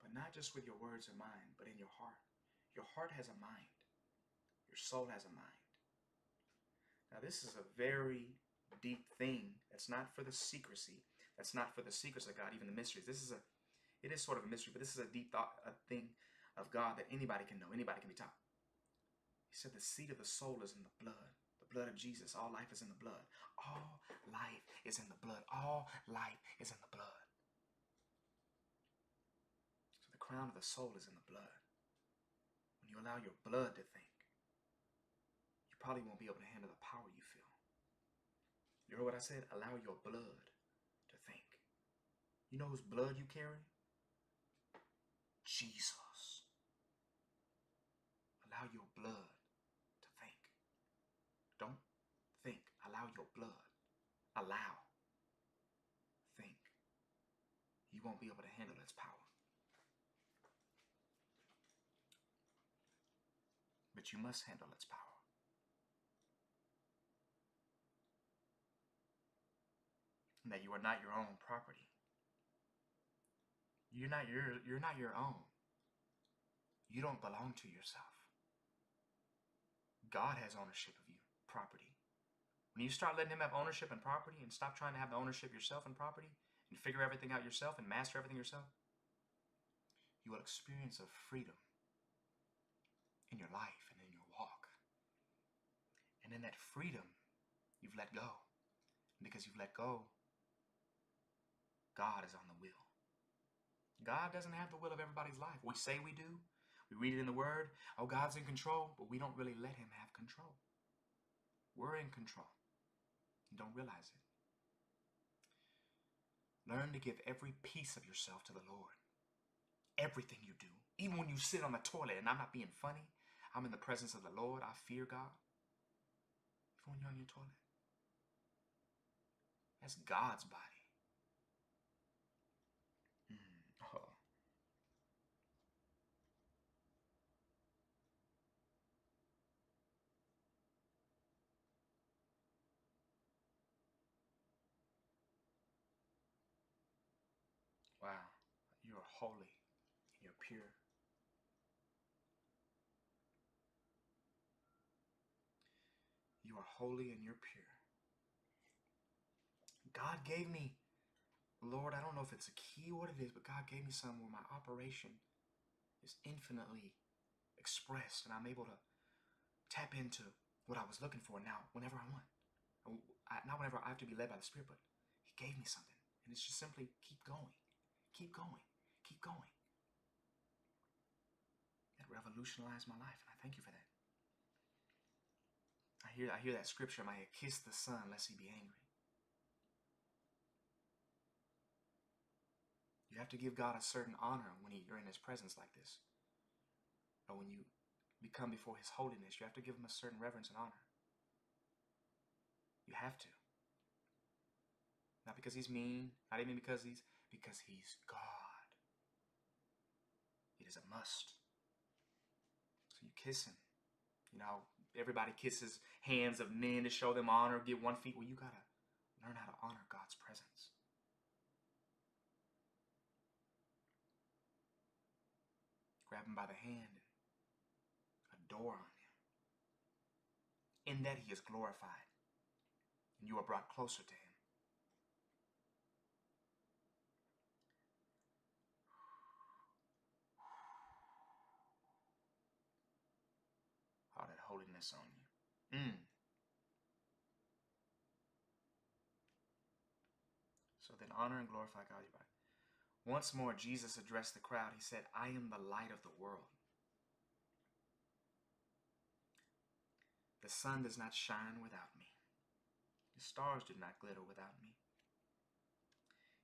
but not just with your words or mind, but in your heart. Your heart has a mind. Your soul has a mind. Now, this is a very deep thing. That's not for the secrecy. That's not for the secrets of God, even the mysteries. This is a it is sort of a mystery, but this is a deep thought, a thing of God that anybody can know, anybody can be taught. He said the seed of the soul is in the blood, the blood of Jesus. All life is in the blood. All life is in the blood. All life is in the blood. So the crown of the soul is in the blood. When you allow your blood to think, you probably won't be able to handle the power you feel. You heard what I said? Allow your blood to think. You know whose blood you carry? Jesus. Allow your blood to think. Don't think. Allow your blood. Allow. Think. You won't be able to handle its power. But you must handle its power. And that you are not your own property. You're not your you're not your own. You don't belong to yourself. God has ownership of you, property. When you start letting him have ownership and property and stop trying to have the ownership yourself and property and figure everything out yourself and master everything yourself, you will experience a freedom in your life and in your walk. And in that freedom, you've let go. And because you've let go, God is on the wheel. God doesn't have the will of everybody's life. We say we do. We read it in the Word. Oh, God's in control, but we don't really let Him have control. We're in control and don't realize it. Learn to give every piece of yourself to the Lord. Everything you do. Even when you sit on the toilet, and I'm not being funny, I'm in the presence of the Lord. I fear God. Even when you're on your toilet. That's God's body. Mm. Oh. Wow. Holy. And you're pure. You are holy and you're pure. God gave me, Lord, I don't know if it's a key what it is, but God gave me something where my operation is infinitely expressed and I'm able to tap into what I was looking for now whenever I want. Not whenever I have to be led by the Spirit, but He gave me something. And it's just simply keep going, keep going, keep going. That revolutionized my life, and I thank you for that. I hear I hear that scripture my kiss the son lest he be angry. You have to give God a certain honor when you're in his presence like this. Or when you become before his holiness, you have to give him a certain reverence and honor. You have to. Not because he's mean, not even because he's because he's God. Is a must. So you kiss him. You know, everybody kisses hands of men to show them honor, give one feet. Well, you gotta learn how to honor God's presence. Grab him by the hand and adore on him. In that he is glorified, and you are brought closer to him. All that holiness on you. Mm. So then honor and glorify God. Once more, Jesus addressed the crowd. He said, I am the light of the world. The sun does not shine without me. The stars do not glitter without me.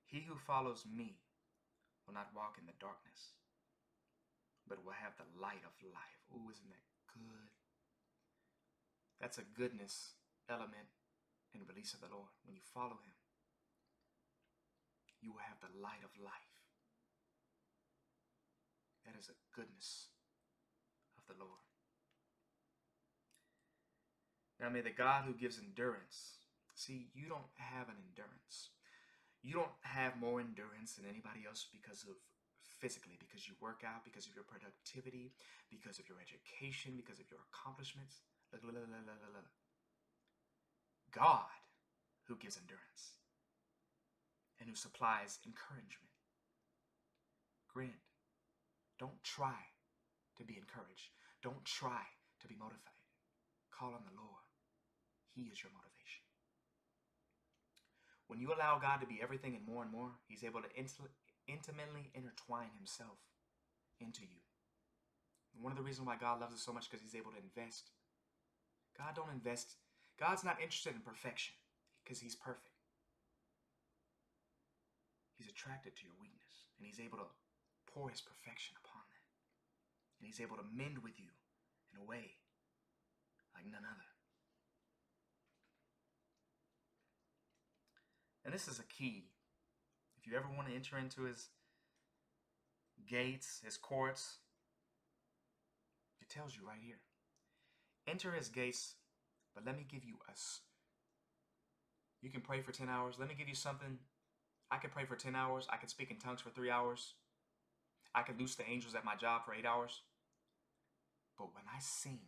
He who follows me will not walk in the darkness, but will have the light of life. Ooh, isn't that good? That's a goodness element in the release of the Lord. When you follow him, you will have the light of life. That is a goodness of the Lord. Now may the God who gives endurance, see, you don't have an endurance. You don't have more endurance than anybody else because of physically, because you work out, because of your productivity, because of your education, because of your accomplishments. God who gives endurance and who supplies encouragement. Grant, don't try to be encouraged. Don't try to be motivated. Call on the Lord. He is your motivation. When you allow God to be everything and more and more, He's able to intimately intertwine Himself into you. One of the reasons why God loves us so much because He's able to invest. God don't invest. God's not interested in perfection. because he's perfect. He's attracted to your weakness, and he's able to pour his perfection upon that. And he's able to mend with you in a way like none other. And this is a key. If you ever want to enter into his gates, his courts, it tells you right here. Enter his gates, but let me give you us. You can pray for 10 hours. Let me give you something. I can pray for 10 hours. I can speak in tongues for three hours. I can loose the angels at my job for eight hours. But when I sing,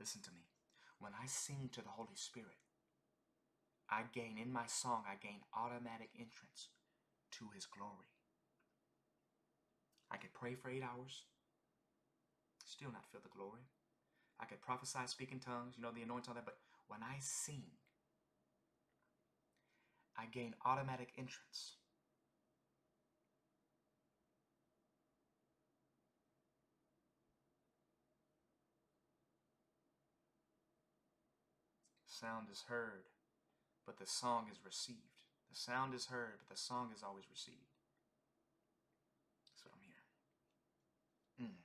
listen to me. When I sing to the Holy Spirit, I gain in my song, I gain automatic entrance to his glory. I could pray for eight hours, still not feel the glory. I could prophesy, speak in tongues, you know, the anointing, all that, but when I sing, I gain automatic entrance. Sound is heard, but the song is received. The sound is heard, but the song is always received. That's what I'm hearing. Mm.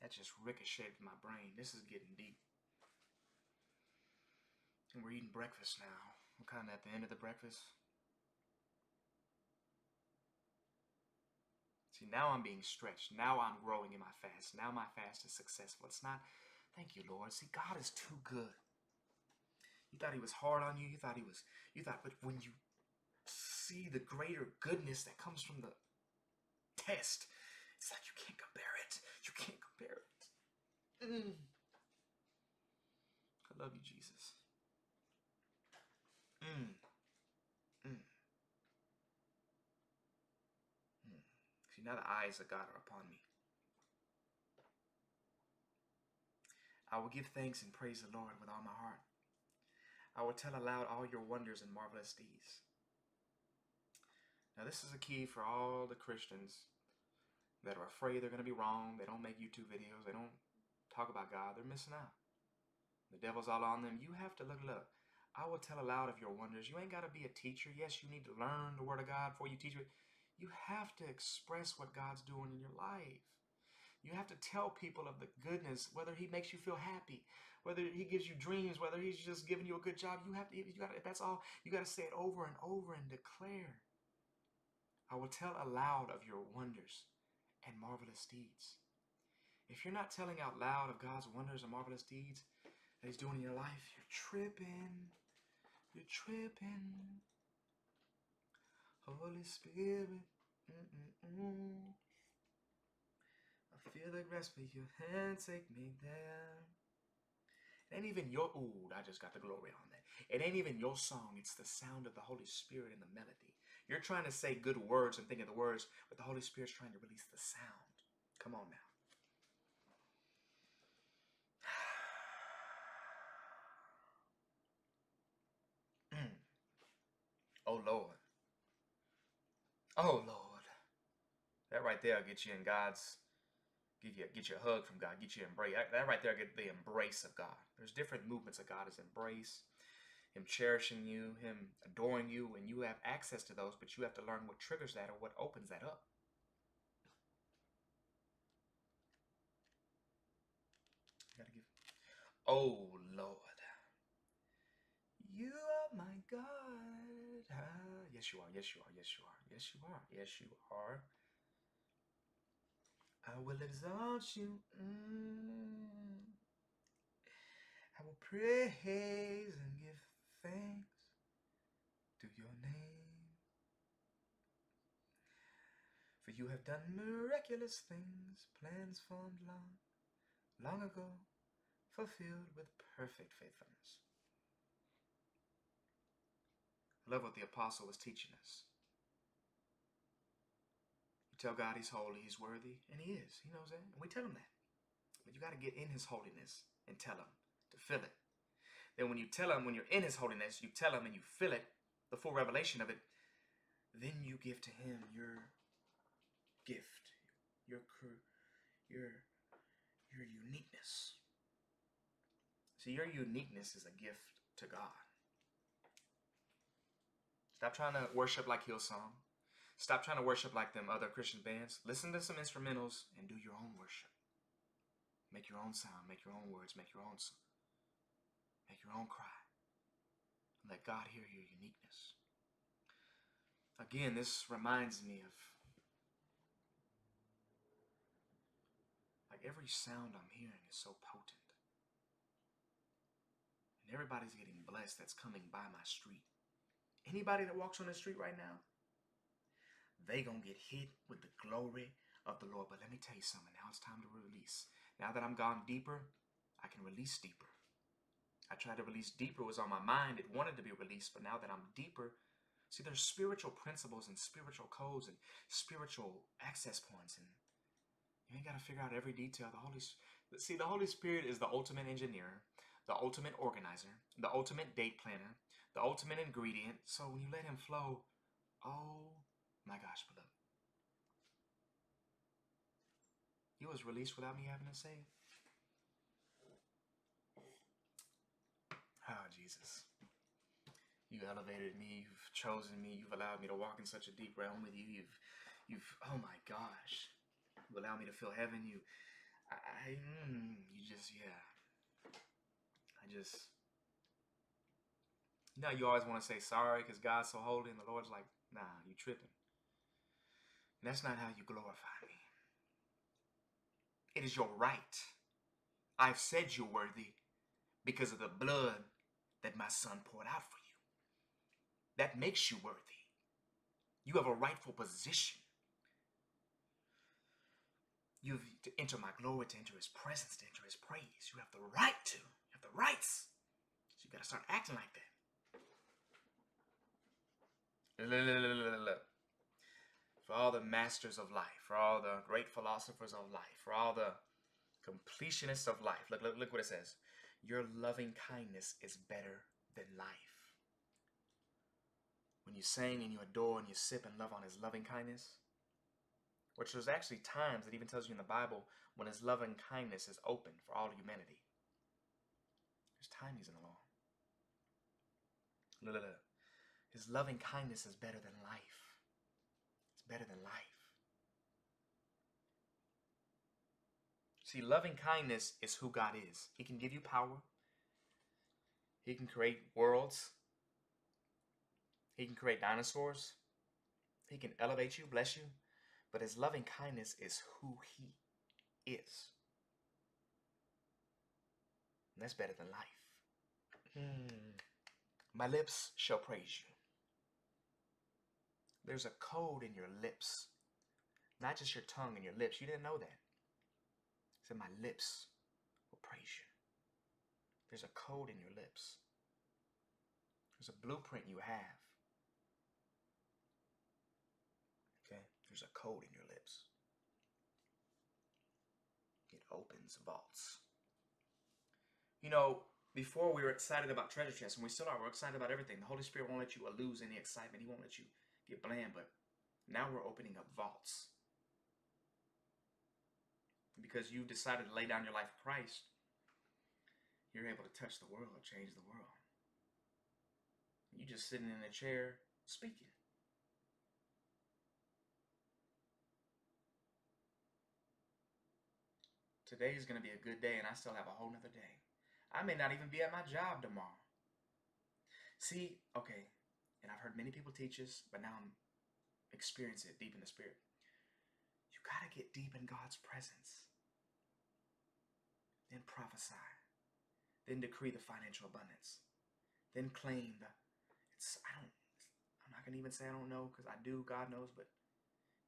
That just ricocheted my brain. This is getting deep. And we're eating breakfast now. I'm kind of at the end of the breakfast. See, now I'm being stretched. Now I'm growing in my fast. Now my fast is successful. It's not, thank you, Lord. See, God is too good. You thought he was hard on you. You thought he was, you thought, but when you see the greater goodness that comes from the test, it's like you can't compare it. You can't it. Mm. I love you, Jesus. Mm. Mm. Mm. See, now the eyes of God are upon me. I will give thanks and praise the Lord with all my heart. I will tell aloud all your wonders and marvelous deeds. Now, this is a key for all the Christians that are afraid they're going to be wrong. They don't make YouTube videos. They don't talk about God. They're missing out. The devil's all on them. You have to look, look. I will tell aloud of your wonders. You ain't got to be a teacher. Yes, you need to learn the word of God before you teach it. You have to express what God's doing in your life. You have to tell people of the goodness, whether he makes you feel happy, whether he gives you dreams, whether he's just giving you a good job. You have to, you got to, that's all. You got to say it over and over and declare. I will tell aloud of your wonders and marvelous deeds. If you're not telling out loud of God's wonders and marvelous deeds that He's doing in your life, you're tripping. You're tripping. Holy Spirit. Mm-mm-mm. I feel the grasp of your hand, take me there. It ain't even your, ooh, I just got the glory on that. It ain't even your song, it's the sound of the Holy Spirit in the melody. You're trying to say good words and think of the words, but the Holy Spirit's trying to release the sound. Come on now. Mm. Oh Lord. Oh Lord. That right there will get you in God's Get you, get you a hug from God. Get you embrace. That right there, get the embrace of God. There's different movements of God. His embrace, Him cherishing you, Him adoring you, and you have access to those, but you have to learn what triggers that or what opens that up. Gotta give. Oh Lord, you are my God. Ah, yes, you are. Yes, you are. Yes, you are. Yes, you are. Yes, you are. I will exalt you. Mm. I will praise and give thanks to your name. For you have done miraculous things, plans formed long, long ago, fulfilled with perfect faithfulness. I love what the apostle was teaching us. Tell God he's holy, he's worthy, and he is. He knows that. And we tell him that. But you got to get in his holiness and tell him to feel it. Then when you tell him, when you're in his holiness, you tell him and you feel it, the full revelation of it, then you give to him your gift, your your your uniqueness. See, your uniqueness is a gift to God. Stop trying to worship like Hillsong. Stop trying to worship like them other Christian bands. Listen to some instrumentals and do your own worship. Make your own sound, make your own words, make your own make your own cry. Let God hear your uniqueness. Again, this reminds me of like every sound I'm hearing is so potent. And everybody's getting blessed that's coming by my street. Anybody that walks on the street right now, they gonna get hit with the glory of the Lord. But let me tell you something. Now it's time to release. Now that I'm gone deeper, I can release deeper. I tried to release deeper. It was on my mind. It wanted to be released. But now that I'm deeper, see, there's spiritual principles and spiritual codes and spiritual access points. And you ain't got to figure out every detail. The Holy See, the Holy Spirit is the ultimate engineer, the ultimate organizer, the ultimate date planner, the ultimate ingredient. So when you let him flow, oh my gosh, beloved. He was released without me having to say it. Oh, Jesus. You elevated me. You've chosen me. You've allowed me to walk in such a deep realm with you. You've, you've, oh my gosh. You allowed me to feel heaven. You, I, I mm, you just, yeah. I just, you know, you always want to say sorry because God's so holy and the Lord's like, nah, you tripping. And that's not how you glorify me. It is your right. I've said you're worthy because of the blood that my son poured out for you. That makes you worthy. You have a rightful position. You've to enter my glory, to enter his presence, to enter his praise. You have the right to. You have the rights. So you got to start acting like that. For all the masters of life, for all the great philosophers of life, for all the completionists of life. Look, look, look what it says. Your loving kindness is better than life. When you sing and you adore and you sip and love on his loving kindness, which there's actually times that even tells you in the Bible when his loving kindness is open for all humanity. There's timings in the law. His loving kindness is better than life. It's better than life. See, loving kindness is who God is. He can give you power. He can create worlds. He can create dinosaurs. He can elevate you, bless you. But his loving kindness is who he is. And that's better than life. Hmm. My lips shall praise you. There's a code in your lips, not just your tongue and your lips. You didn't know that said, My lips will praise you. There's a code in your lips, there's a blueprint you have. Okay? There's a code in your lips. It opens vaults. You know, before we were excited about treasure chests, and we still are. We're excited about everything. The Holy Spirit won't let you lose any excitement. He won't let you get bland. But now we're opening up vaults because you've decided to lay down your life for Christ, you're able to touch the world, change the world. You're just sitting in a chair speaking. Today is going to be a good day, and I still have a whole nother day. I may not even be at my job tomorrow. See, okay, and I've heard many people teach this, but now I'm experiencing it deep in the spirit. You got to get deep in God's presence then prophesy, then decree the financial abundance, then claim the. It's I don't. I'm not gonna even say I don't know because I do. God knows, but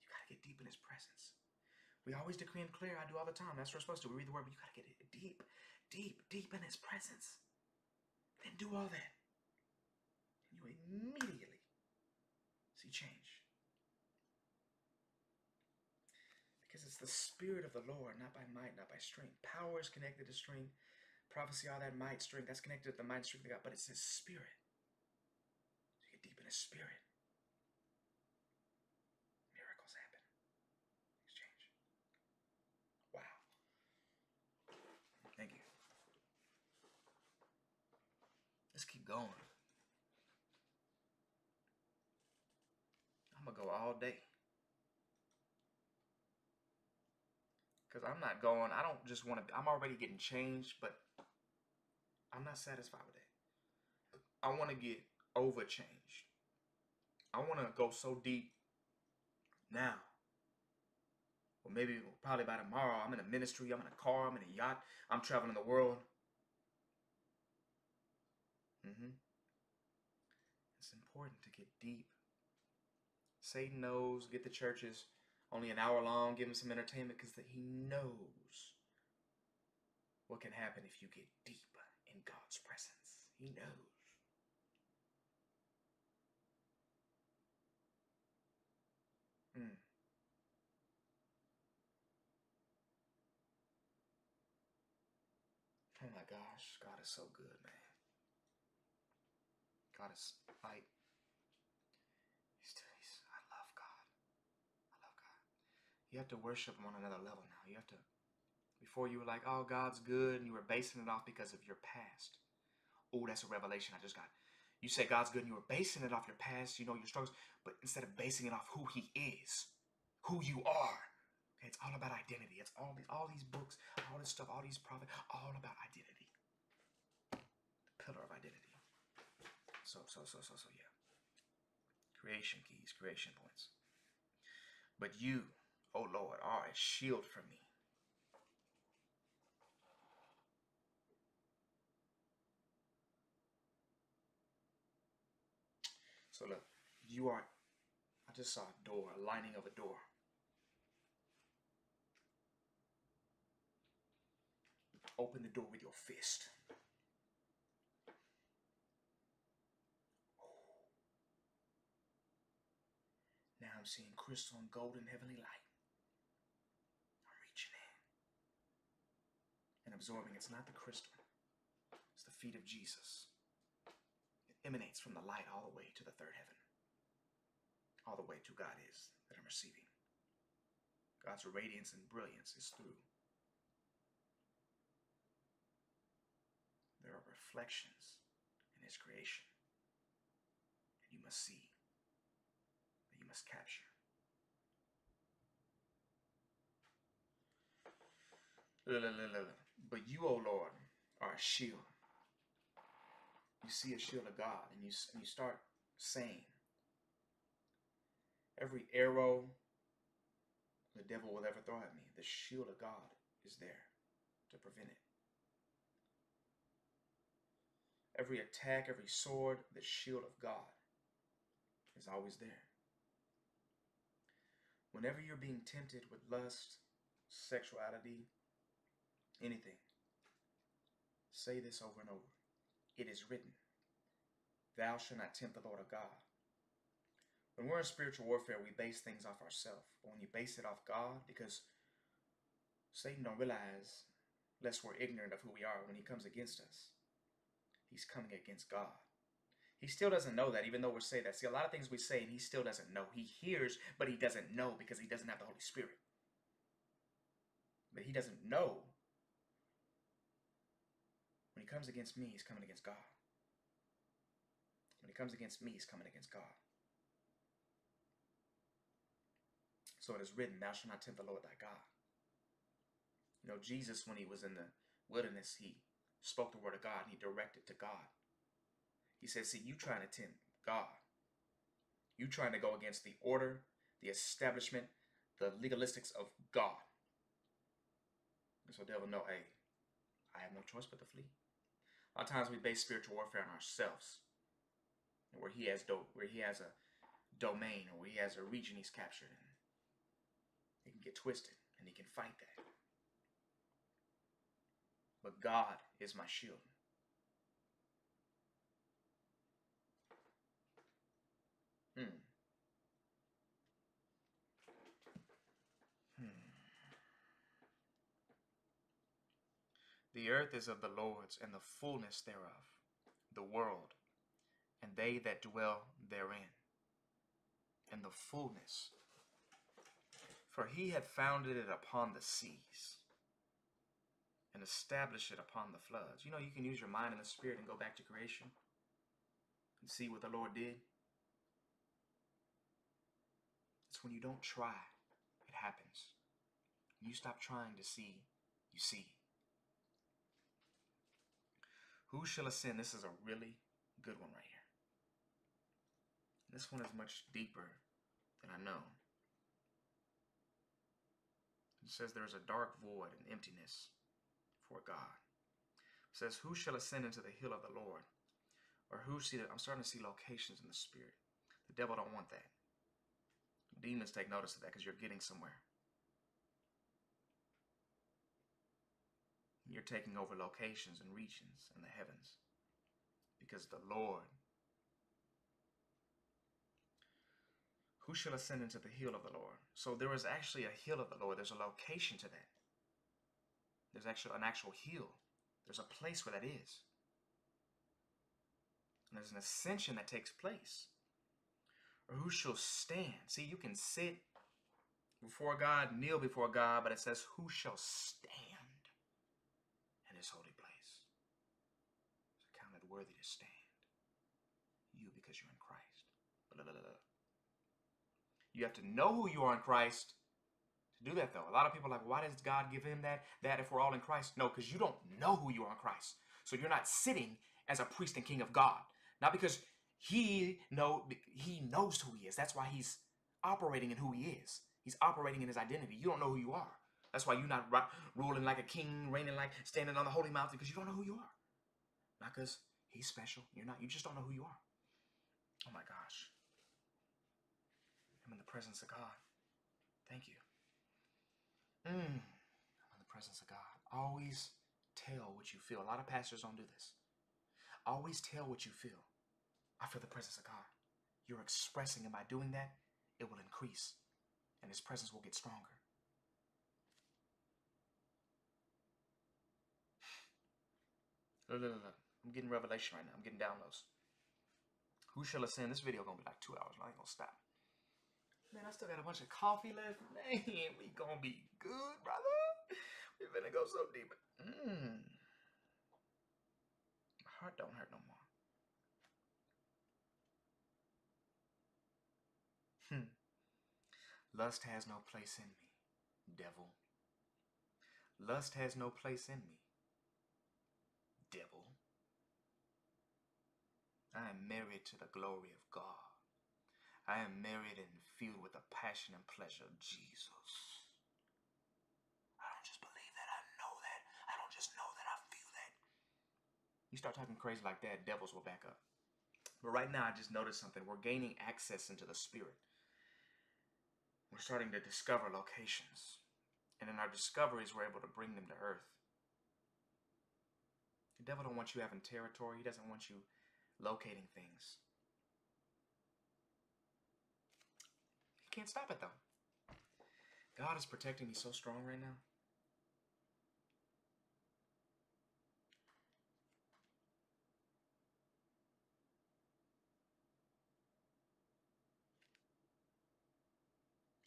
you gotta get deep in His presence. We always decree and clear. I do all the time. That's what we're supposed to. We read the word, but you gotta get deep, deep, deep in His presence. Then do all that, and you immediately see change. Because it's the Spirit of the Lord, not by might, not by strength. Power is connected to strength. Prophecy, all that might, strength, that's connected to the might, strength of God, but it's His Spirit. So you get deep in His Spirit. Miracles happen. Exchange. Wow. Thank you. Let's keep going. I'm going to go all day. Because I'm not going, I don't just want to, I'm already getting changed, but I'm not satisfied with that. I want to get over changed. I want to go so deep now. Or maybe probably by tomorrow, I'm in a ministry, I'm in a car, I'm in a yacht, I'm traveling the world. Mm-hmm. It's important to get deep. Satan knows, get the churches only an hour long, give him some entertainment because he knows what can happen if you get deep in God's presence. He knows. Mm. Oh my gosh, God is so good, man. God is like, he's, he's, I love God. I love God. You have to worship him on another level now. You have to, before you were like, oh, God's good, and you were basing it off because of your past. Oh, that's a revelation I just got. You say God's good, and you were basing it off your past, you know, your struggles, but instead of basing it off who he is, who you are, okay, it's all about identity. It's all these, all these books, all this stuff, all these prophets, all about identity. The pillar of identity. So, so, so, so, so, yeah. Creation keys, creation points. But you, O oh Lord, are a shield for me. So look, you are, I just saw a door, a lining of a door. Open the door with your fist. Now I'm seeing crystal and golden heavenly light. I'm reaching in and absorbing. It's not the crystal, it's the feet of Jesus. It emanates from the light all the way to the third heaven, all the way to God is that I'm receiving. God's radiance and brilliance is through. There are reflections in His creation, and you must see that you must capture. But you, O oh Lord, are a shield. You see a shield of God, and you, and you start saying, every arrow the devil will ever throw at me, the shield of God is there to prevent it. Every attack, every sword, the shield of God is always there. Whenever you're being tempted with lust, sexuality, anything, say this over and over. It is written, Thou shalt not tempt the Lord of God. When we're in spiritual warfare, we base things off ourselves. But when you base it off God, because Satan don't realize, lest we're ignorant of who we are, when he comes against us, he's coming against God. He still doesn't know that, even though we're saying that. See, a lot of things we say, and he still doesn't know. He hears, but he doesn't know because he doesn't have the Holy Spirit. But he doesn't know. When he comes against me, he's coming against God. When he comes against me, he's coming against God. So it is written, Thou shalt not tempt the Lord thy God. You know, Jesus, when he was in the wilderness, he spoke the word of God and he directed to God. He says, see, you trying to tempt God. You trying to go against the order, the establishment, the legalistics of God. And so devil know, hey, I have no choice but to flee. Lot of times we base spiritual warfare on ourselves. Where he has do where he has a domain or where he has a region he's captured and he can get twisted and he can fight that. But God is my shield. Hmm. Hmm. The earth is of the Lord's, and the fullness thereof, the world, and they that dwell therein, and the fullness. For he had founded it upon the seas, and established it upon the floods. You know, you can use your mind and the spirit and go back to creation and see what the Lord did. It's when you don't try, it happens. When you stop trying to see, you see. Who shall ascend? This is a really good one right here. This one is much deeper than I know. It says there is a dark void and emptiness for God. It says, Who shall ascend into the hill of the Lord? Or who see that? I'm starting to see locations in the spirit. The devil don't want that. Demons take notice of that because you're getting somewhere. You're taking over locations and regions in the heavens because the Lord Who shall ascend into the hill of the Lord? So there is actually a hill of the Lord. There's a location to that. There's actually an actual hill. There's a place where that is. And there's an ascension that takes place. Or who shall stand? See, you can sit before God, kneel before God, but it says, who shall stand in his holy place? It's counted worthy to stand. You, because you're in Christ. Blah, blah, blah, you have to know who you are in Christ to do that, though. A lot of people are like, why does God give him that? That if we're all in Christ? No, because you don't know who you are in Christ. So you're not sitting as a priest and king of God. Not because he know he knows who he is. That's why he's operating in who he is. He's operating in his identity. You don't know who you are. That's why you're not ruling like a king, reigning like standing on the holy mountain because you don't know who you are. Not because he's special. You're not. You just don't know who you are. Oh my gosh. I'm in the presence of God. Thank you. Mm, I'm in the presence of God. Always tell what you feel. A lot of pastors don't do this. Always tell what you feel. I feel the presence of God. You're expressing, and by doing that, it will increase, and His presence will get stronger. Look, look, look. I'm getting revelation right now. I'm getting downloads. Who shall ascend? This video gonna be like two hours. I ain't gonna stop. Man, I still got a bunch of coffee left. Man, we gonna be good, brother. We finna go so deep. Mmm. My heart don't hurt no more. Hmm. Lust has no place in me, devil. Lust has no place in me, devil. I am married to the glory of God. I am married and filled with the passion and pleasure of Jesus. I don't just believe that, I know that. I don't just know that, I feel that. You start talking crazy like that, devils will back up. But right now, I just noticed something. We're gaining access into the spirit. We're starting to discover locations. And in our discoveries, we're able to bring them to earth. The devil don't want you having territory. He doesn't want you locating things. You can't stop it though. God is protecting me so strong right now.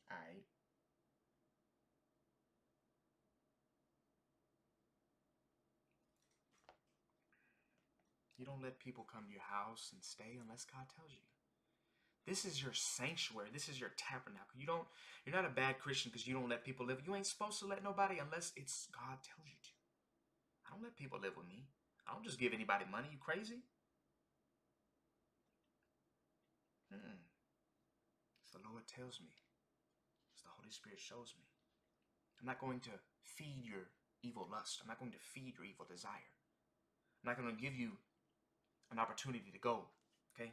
I You don't let people come to your house and stay unless God tells you. This is your sanctuary. This is your tabernacle. You don't, you're not a bad Christian because you don't let people live. You ain't supposed to let nobody unless it's God tells you to. I don't let people live with me. I don't just give anybody money. You crazy? Mm-mm. It's the Lord tells me. It's the Holy Spirit shows me. I'm not going to feed your evil lust. I'm not going to feed your evil desire. I'm not going to give you an opportunity to go. Okay?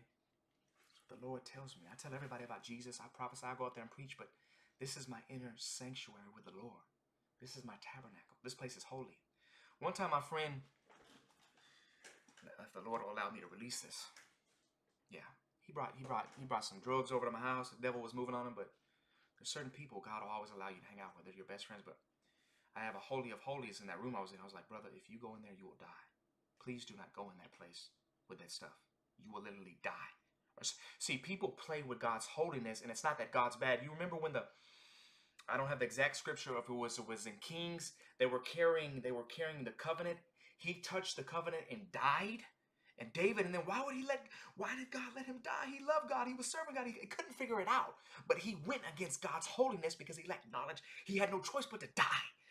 the Lord tells me. I tell everybody about Jesus. I prophesy, I go out there and preach, but this is my inner sanctuary with the Lord. This is my tabernacle. This place is holy. One time, my friend, if the Lord will allow me to release this, yeah, he brought he brought he brought some drugs over to my house. The devil was moving on him, but there's certain people God will always allow you to hang out with. They're your best friends, but I have a holy of holies in that room I was in. I was like, brother, if you go in there, you will die. Please do not go in that place with that stuff. You will literally die. See, people play with God's holiness, and it's not that God's bad. You remember when the I don't have the exact scripture if it was it was in Kings, they were carrying they were carrying the covenant. He touched the covenant and died. And David, and then why would he let, why did God let him die? He loved God. He was serving God. He, he couldn't figure it out. But he went against God's holiness because he lacked knowledge. He had no choice but to die.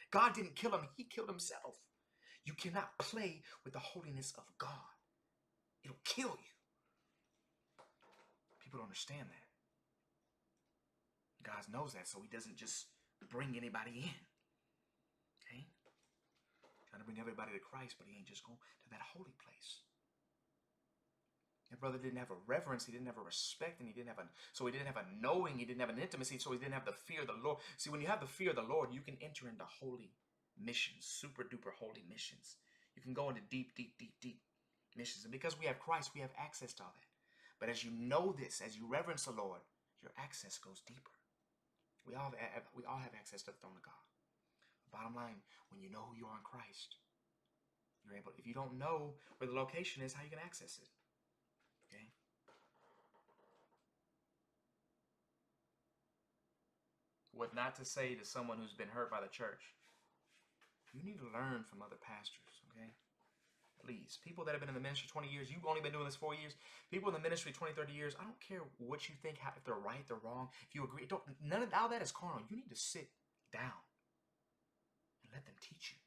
God didn't kill him. He killed himself. You cannot play with the holiness of God. It'll kill you. People don't understand that. God knows that, so he doesn't just bring anybody in. Okay? Trying to bring everybody to Christ, but he ain't just going to that holy place. That brother didn't have a reverence, he didn't have a respect, and he didn't have a so he didn't have a knowing, he didn't have an intimacy, so he didn't have the fear of the Lord. See, when you have the fear of the Lord, you can enter into holy missions, super duper holy missions. You can go into deep, deep, deep, deep missions. And because we have Christ, we have access to all that. But as you know this, as you reverence the Lord, your access goes deeper. We all have, we all have access to the throne of God. Bottom line, when you know who you are in Christ, you're able. If you don't know where the location is, how you can access it? Okay. What not to say to someone who's been hurt by the church. You need to learn from other pastors, okay? Please. People that have been in the ministry 20 years, you've only been doing this four years. People in the ministry 20, 30 years, I don't care what you think, if they're right, they're wrong, if you agree. Don't none of all that is carnal. You need to sit down and let them teach you.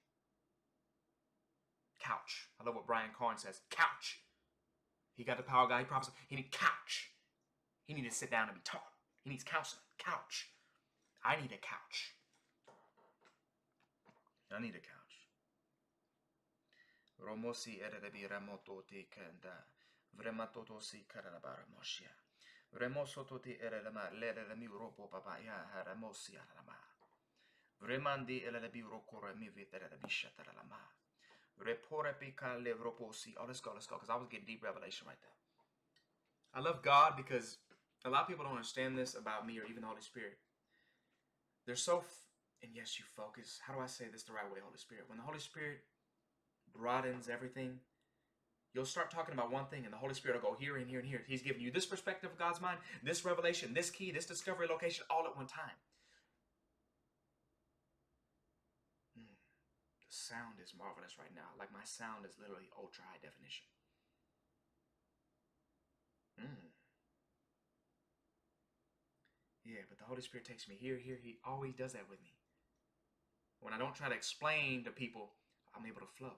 Couch. I love what Brian Carn says. Couch. He got the power guy. He prophesied. He need couch. He need to sit down and be taught. He needs counseling. Couch. I need a couch. I need a couch. Romosi erebi ramoto te kenda. Vrematoto si karabara moshia. Remosoto te erelama lere remi ropo papaya haramosi alama. Vremandi elebi rokora mi vitere bisha lama. Repore pika le roposi. Oh, let's go, let's go, because I was getting deep revelation right there. I love God because a lot of people don't understand this about me or even the Holy Spirit. They're so and yes, you focus. How do I say this the right way, Holy Spirit? When the Holy Spirit broadens everything, you'll start talking about one thing, and the Holy Spirit will go here and here and here. He's giving you this perspective of God's mind, this revelation, this key, this discovery location, all at one time. Mm. The sound is marvelous right now. Like my sound is literally ultra high definition. Mm. Yeah, but the Holy Spirit takes me here, here. He always does that with me. When I don't try to explain to people, I'm able to flow.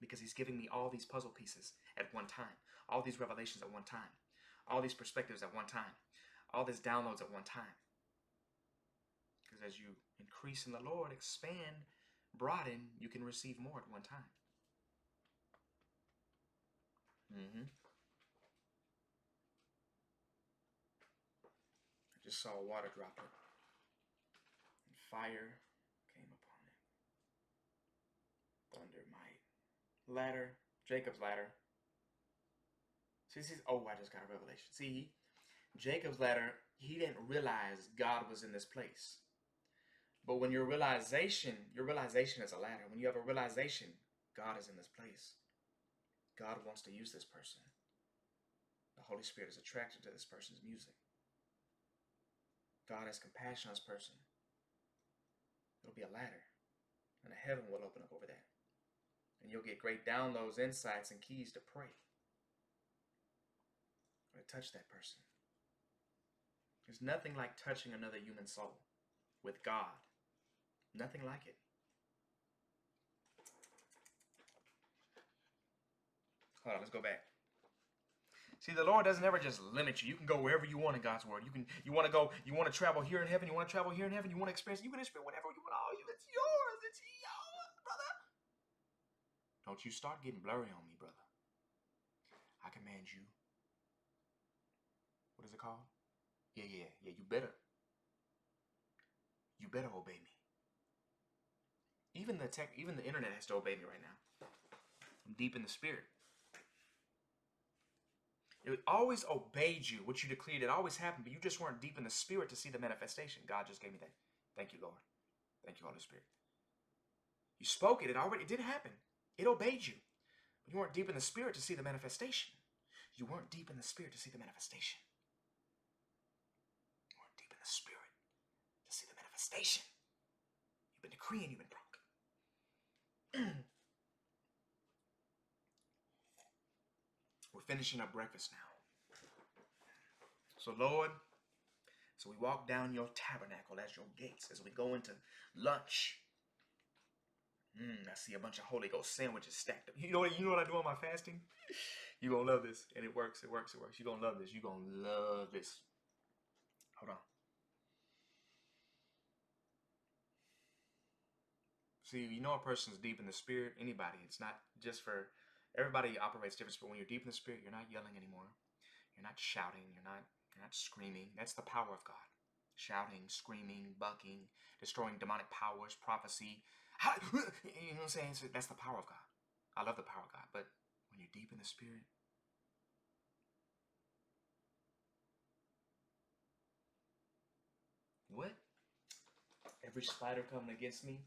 Because he's giving me all these puzzle pieces at one time, all these revelations at one time, all these perspectives at one time, all these downloads at one time. Because as you increase in the Lord, expand, broaden, you can receive more at one time. Mm-hmm. I just saw a water droplet. And fire thunder might. Ladder, Jacob's ladder. See, see, oh, I just got a revelation. See, Jacob's ladder, he didn't realize God was in this place. But when your realization, your realization is a ladder. When you have a realization, God is in this place. God wants to use this person. The Holy Spirit is attracted to this person's music. God has compassion on this person. It'll be a ladder, and a heaven will open up over that. And you'll get great downloads, insights, and keys to pray. Or to touch that person. There's nothing like touching another human soul with God. Nothing like it. Hold on, let's go back. See, the Lord doesn't ever just limit you. You can go wherever you want in God's word. You can you want to go, you want to travel here in heaven, you want to travel here in heaven, you want to experience, you can experience whatever you want. Oh, it's yours. It's don't you start getting blurry on me, brother. I command you. What is it called? Yeah, yeah, yeah. You better. You better obey me. Even the tech, even the internet has to obey me right now. I'm deep in the spirit. It always obeyed you, what you declared. It always happened, but you just weren't deep in the spirit to see the manifestation. God just gave me that. Thank you, Lord. Thank you, Holy Spirit. You spoke it. It already it did happen. It obeyed you. But you weren't deep in the spirit to see the manifestation. You weren't deep in the spirit to see the manifestation. You weren't deep in the spirit to see the manifestation. You've been decreeing, you've been broken. We're finishing up breakfast now. So, Lord, so we walk down your tabernacle as your gates as we go into lunch. Mm, I see a bunch of Holy Ghost sandwiches stacked up. You know what? You know what I do on my fasting? You're gonna love this, and it works. It works. It works. You're gonna love this. You're gonna love this. Hold on. See, you know a person's deep in the spirit. Anybody. It's not just for everybody. Operates different, but when you're deep in the spirit, you're not yelling anymore. You're not shouting. You're not. You're not screaming. That's the power of God. Shouting, screaming, bucking, destroying demonic powers, prophecy. You know what I'm saying? So that's the power of God. I love the power of God, but when you're deep in the spirit, what? Every spider coming against me.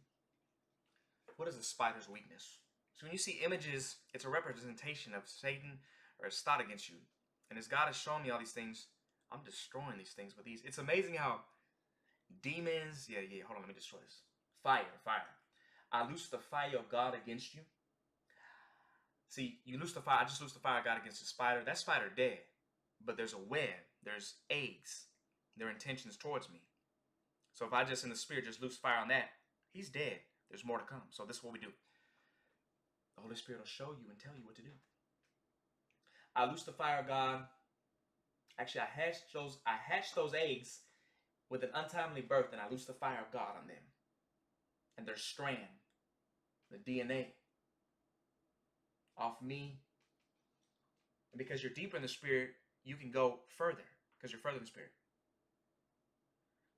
What is a spider's weakness? So when you see images, it's a representation of Satan or his thought against you. And as God has shown me all these things, I'm destroying these things with these. It's amazing how demons, yeah, yeah, hold on, let me destroy this. Fire, fire. I loose the fire of God against you. See, you loose the fire, I just loose the fire of God against the spider. That spider dead. But there's a web, there's eggs, their intentions towards me. So if I just in the spirit just loose fire on that, he's dead. There's more to come. So this is what we do. The Holy Spirit will show you and tell you what to do. I loose the fire of God Actually, I hatched those I hatched those eggs with an untimely birth, and I loosed the fire of God on them. And their strand, the DNA, off me. And because you're deeper in the spirit, you can go further because you're further in the spirit.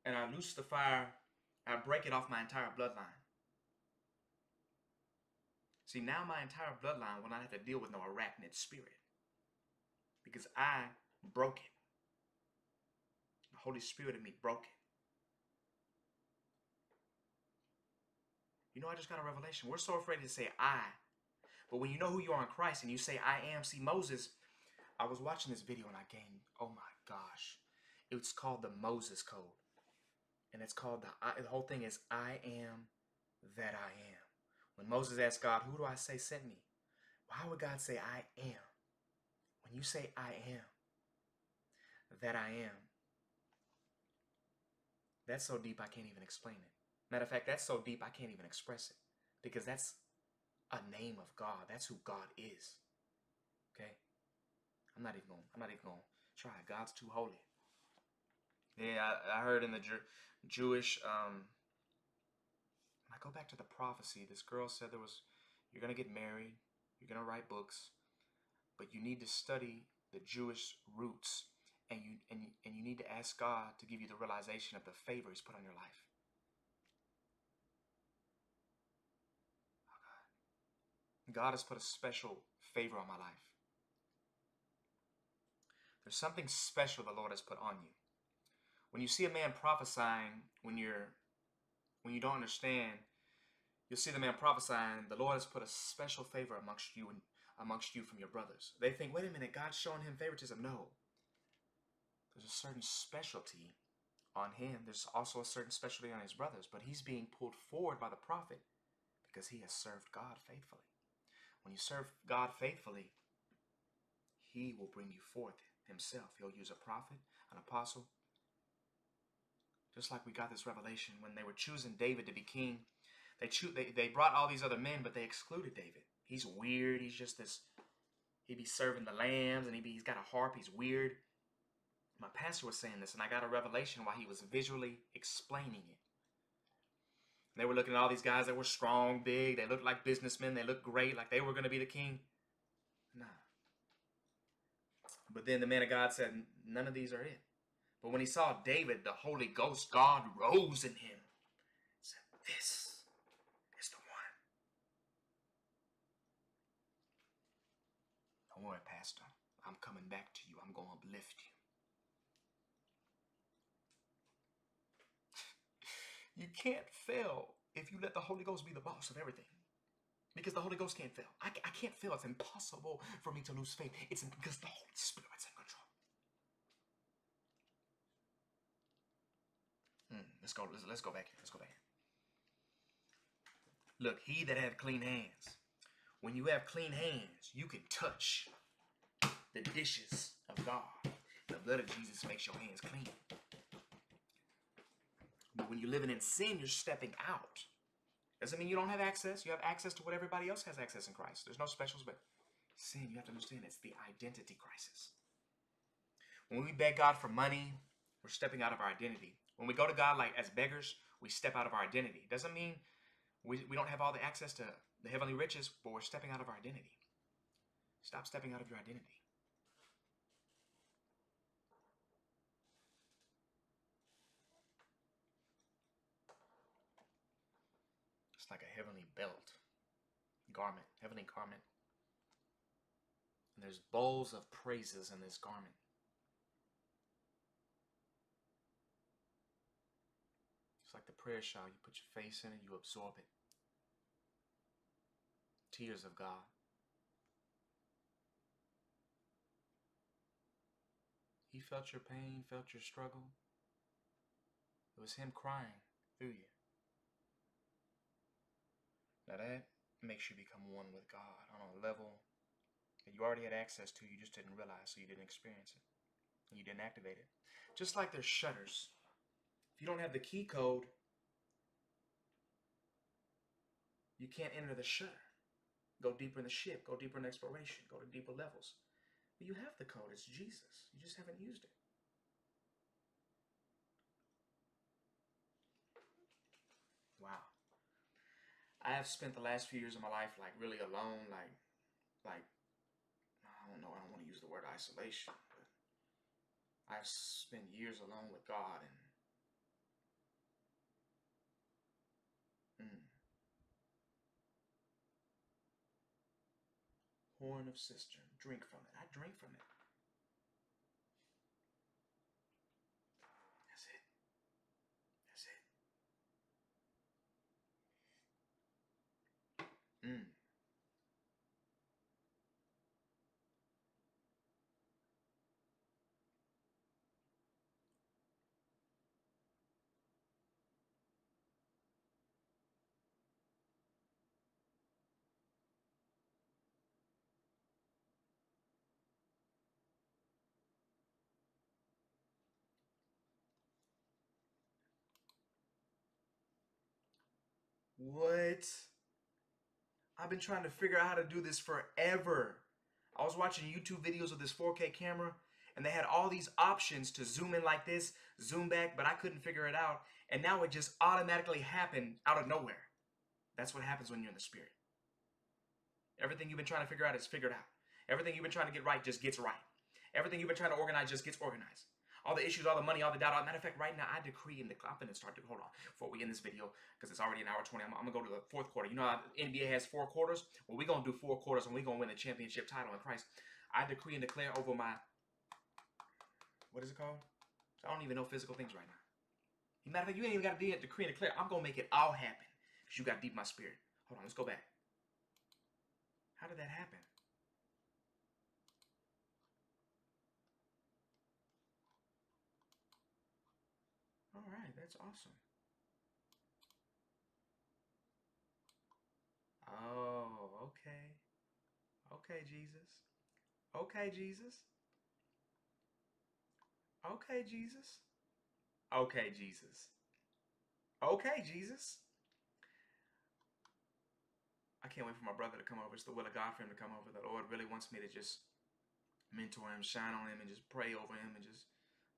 And I loose the fire, I break it off my entire bloodline. See, now my entire bloodline will not have to deal with no arachnid spirit because I broke it. The Holy Spirit in me broke it. You know, I just got a revelation. We're so afraid to say I. But when you know who you are in Christ and you say I am, see, Moses, I was watching this video and I gained, oh my gosh. It's called the Moses Code. And it's called the, I, the whole thing is I am that I am. When Moses asked God, who do I say sent me? Why would God say I am? When you say I am, that I am. That's so deep I can't even explain it. Matter of fact, that's so deep I can't even express it because that's a name of God. That's who God is. Okay? I'm not even going. I'm not even going to try. God's too holy. Yeah, I, I heard in the Jew, Jewish. Um, I go back to the prophecy. This girl said there was. You're gonna get married. You're gonna write books, but you need to study the Jewish roots and you and and you need to ask God to give you the realization of the favor He's put on your life. God. Has put a special favor on my life. There's something special the Lord has put on you. When you see a man prophesying, when you're when you don't understand, you'll see the man prophesying, the Lord has put a special favor amongst you and amongst you from your brothers. They think, wait a minute, God's showing him favoritism. No. There's a certain specialty on him. There's also a certain specialty on his brothers, but he's being pulled forward by the prophet because he has served God faithfully. When you serve God faithfully, he will bring you forth himself. He'll use a prophet, an apostle. Just like we got this revelation when they were choosing David to be king, they, cho- they, they brought all these other men, but they excluded David. He's weird. He's just this, he be serving the lambs and he be, he's got a harp. He's weird my pastor was saying this, and I got a revelation while he was visually explaining it. They were looking at all these guys that were strong, big. They looked like businessmen. They looked great, like they were going to be the king. Nah. But then the man of God said, none of these are it. But when he saw David, the Holy Ghost, God rose in him. Said, this is the one. Don't worry, Pastor. I'm coming back to you. I'm going to uplift you. You can't fail if you let the Holy Ghost be the boss of everything. Because the Holy Ghost can't fail. I, I can't fail. It's impossible for me to lose faith. It's because the Holy Spirit's in control. Hmm, let's go. Let's, let's go back. Let's go back. Look, he that have clean hands. When you have clean hands, you can touch the dishes of God. The blood of Jesus makes your hands clean. But when you're living in sin, you're stepping out. Doesn't mean you don't have access. You have access to what everybody else has access in Christ. There's no specials, but sin, you have to understand it's the identity crisis. When we beg God for money, we're stepping out of our identity. When we go to God like as beggars, we step out of our identity. Doesn't mean we, we don't have all the access to the heavenly riches, but we're stepping out of our identity. Stop stepping out of your identity. Like a heavenly belt, garment, heavenly garment. And there's bowls of praises in this garment. It's like the prayer shawl. You put your face in it, you absorb it. Tears of God. He felt your pain, felt your struggle. It was Him crying through you. Now that makes you become one with God on a level that you already had access to, you just didn't realize, so you didn't experience it. You didn't activate it. Just like there's shutters. If you don't have the key code, you can't enter the shutter. Go deeper in the ship, go deeper in exploration, go to deeper levels. But you have the code, it's Jesus. You just haven't used it. Wow. I have spent the last few years of my life like really alone, like like I don't know, I don't want to use the word isolation, but I've spent years alone with God and mm, horn of cistern, drink from it. I drink from it. That's it. That's it. Mm. What? I've been trying to figure out how to do this forever. I was watching YouTube videos of this 4K camera and they had all these options to zoom in like this, zoom back, but I couldn't figure it out. And now it just automatically happened out of nowhere. That's what happens when you're in the spirit. Everything you've been trying to figure out is figured out. Everything you've been trying to get right just gets right. Everything you've been trying to organize just gets organized all the issues, all the money, all the doubt. Matter of fact, right now, I decree and the, I'm going to start to, hold on, before we end this video, because it's already an hour 20, I'm, I'm going to go to the fourth quarter. You know how NBA has four quarters? Well, we're going to do four quarters, and we're going to win the championship title in Christ. I decree and declare over my, what is it called? I don't even know physical things right now. Matter of fact, you ain't even got to decree and declare. I'm going to make it all happen, because you got deep my spirit. Hold on, let's go back. How did that happen? All right, that's awesome. Oh, okay. Okay, Jesus. Okay, Jesus. Okay, Jesus. Okay, Jesus. Okay, Jesus. I can't wait for my brother to come over. It's the will of God for him to come over. The Lord really wants me to just mentor him, shine on him, and just pray over him and just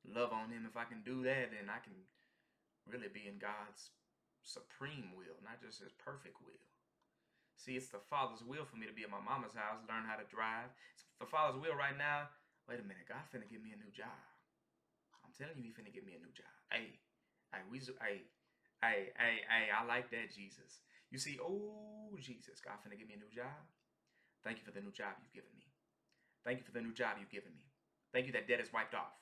love on him. If I can do that, then I can really be in God's supreme will, not just his perfect will. See, it's the Father's will for me to be at my mama's house, learn how to drive. It's the Father's will right now. Wait a minute, God finna give me a new job. I'm telling you, He finna give me a new job. Hey, hey, we, hey, hey, hey, hey, I like that, Jesus. You see, oh, Jesus, God finna give me a new job. Thank you for the new job you've given me. Thank you for the new job you've given me. Thank you that debt is wiped off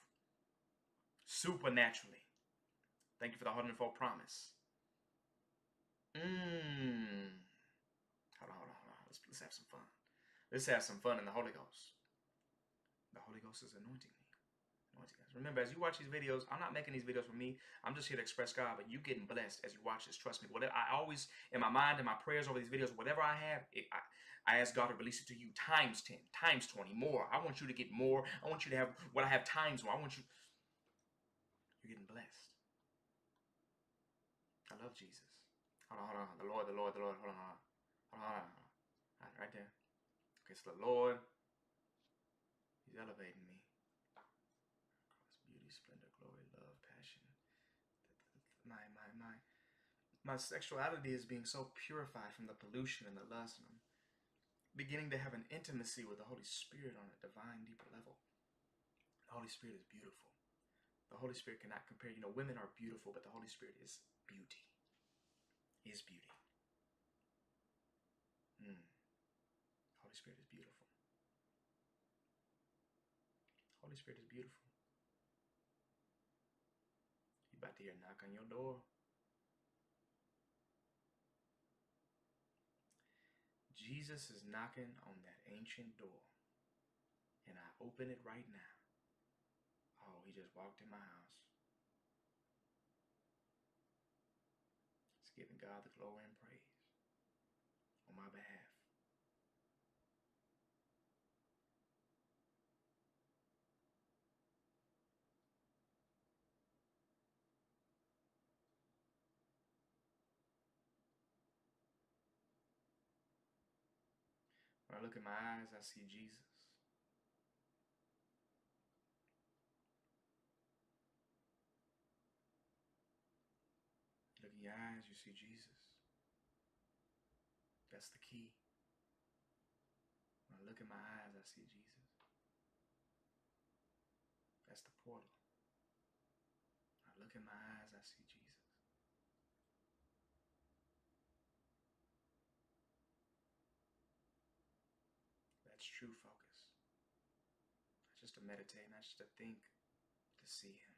supernaturally. Thank you for the hundredfold promise. Mmm. Hold on, hold on, hold on. Let's, let's have some fun. Let's have some fun in the Holy Ghost. The Holy Ghost is anointing me. Anointing us. Remember, as you watch these videos, I'm not making these videos for me. I'm just here to express God, but you getting blessed as you watch this. Trust me. Whatever I always, in my mind, in my prayers over these videos, whatever I have, it, I, I ask God to release it to you times 10, times 20, more. I want you to get more. I want you to have what I have times more. I want you. You're getting blessed. Jesus. Hold on, hold on. The Lord, the Lord, the Lord. Hold on, hold on. Hold on, hold on. Hold on. Right there. Okay, so the Lord, He's elevating me. Beauty, splendor, glory, love, passion. My, my, my. My sexuality is being so purified from the pollution and the lust, and I'm beginning to have an intimacy with the Holy Spirit on a divine, deeper level. The Holy Spirit is beautiful. The Holy Spirit cannot compare. You know, women are beautiful, but the Holy Spirit is beauty. Is beauty. Mm. Holy Spirit is beautiful. Holy Spirit is beautiful. You about to hear a knock on your door. Jesus is knocking on that ancient door. And I open it right now. Oh, he just walked in my house. It's giving God the glory and praise on my behalf. When I look in my eyes, I see Jesus. Your eyes, you see Jesus. That's the key. When I look in my eyes, I see Jesus. That's the portal. When I look in my eyes, I see Jesus. That's true focus. Not just to meditate, not just to think, to see Him.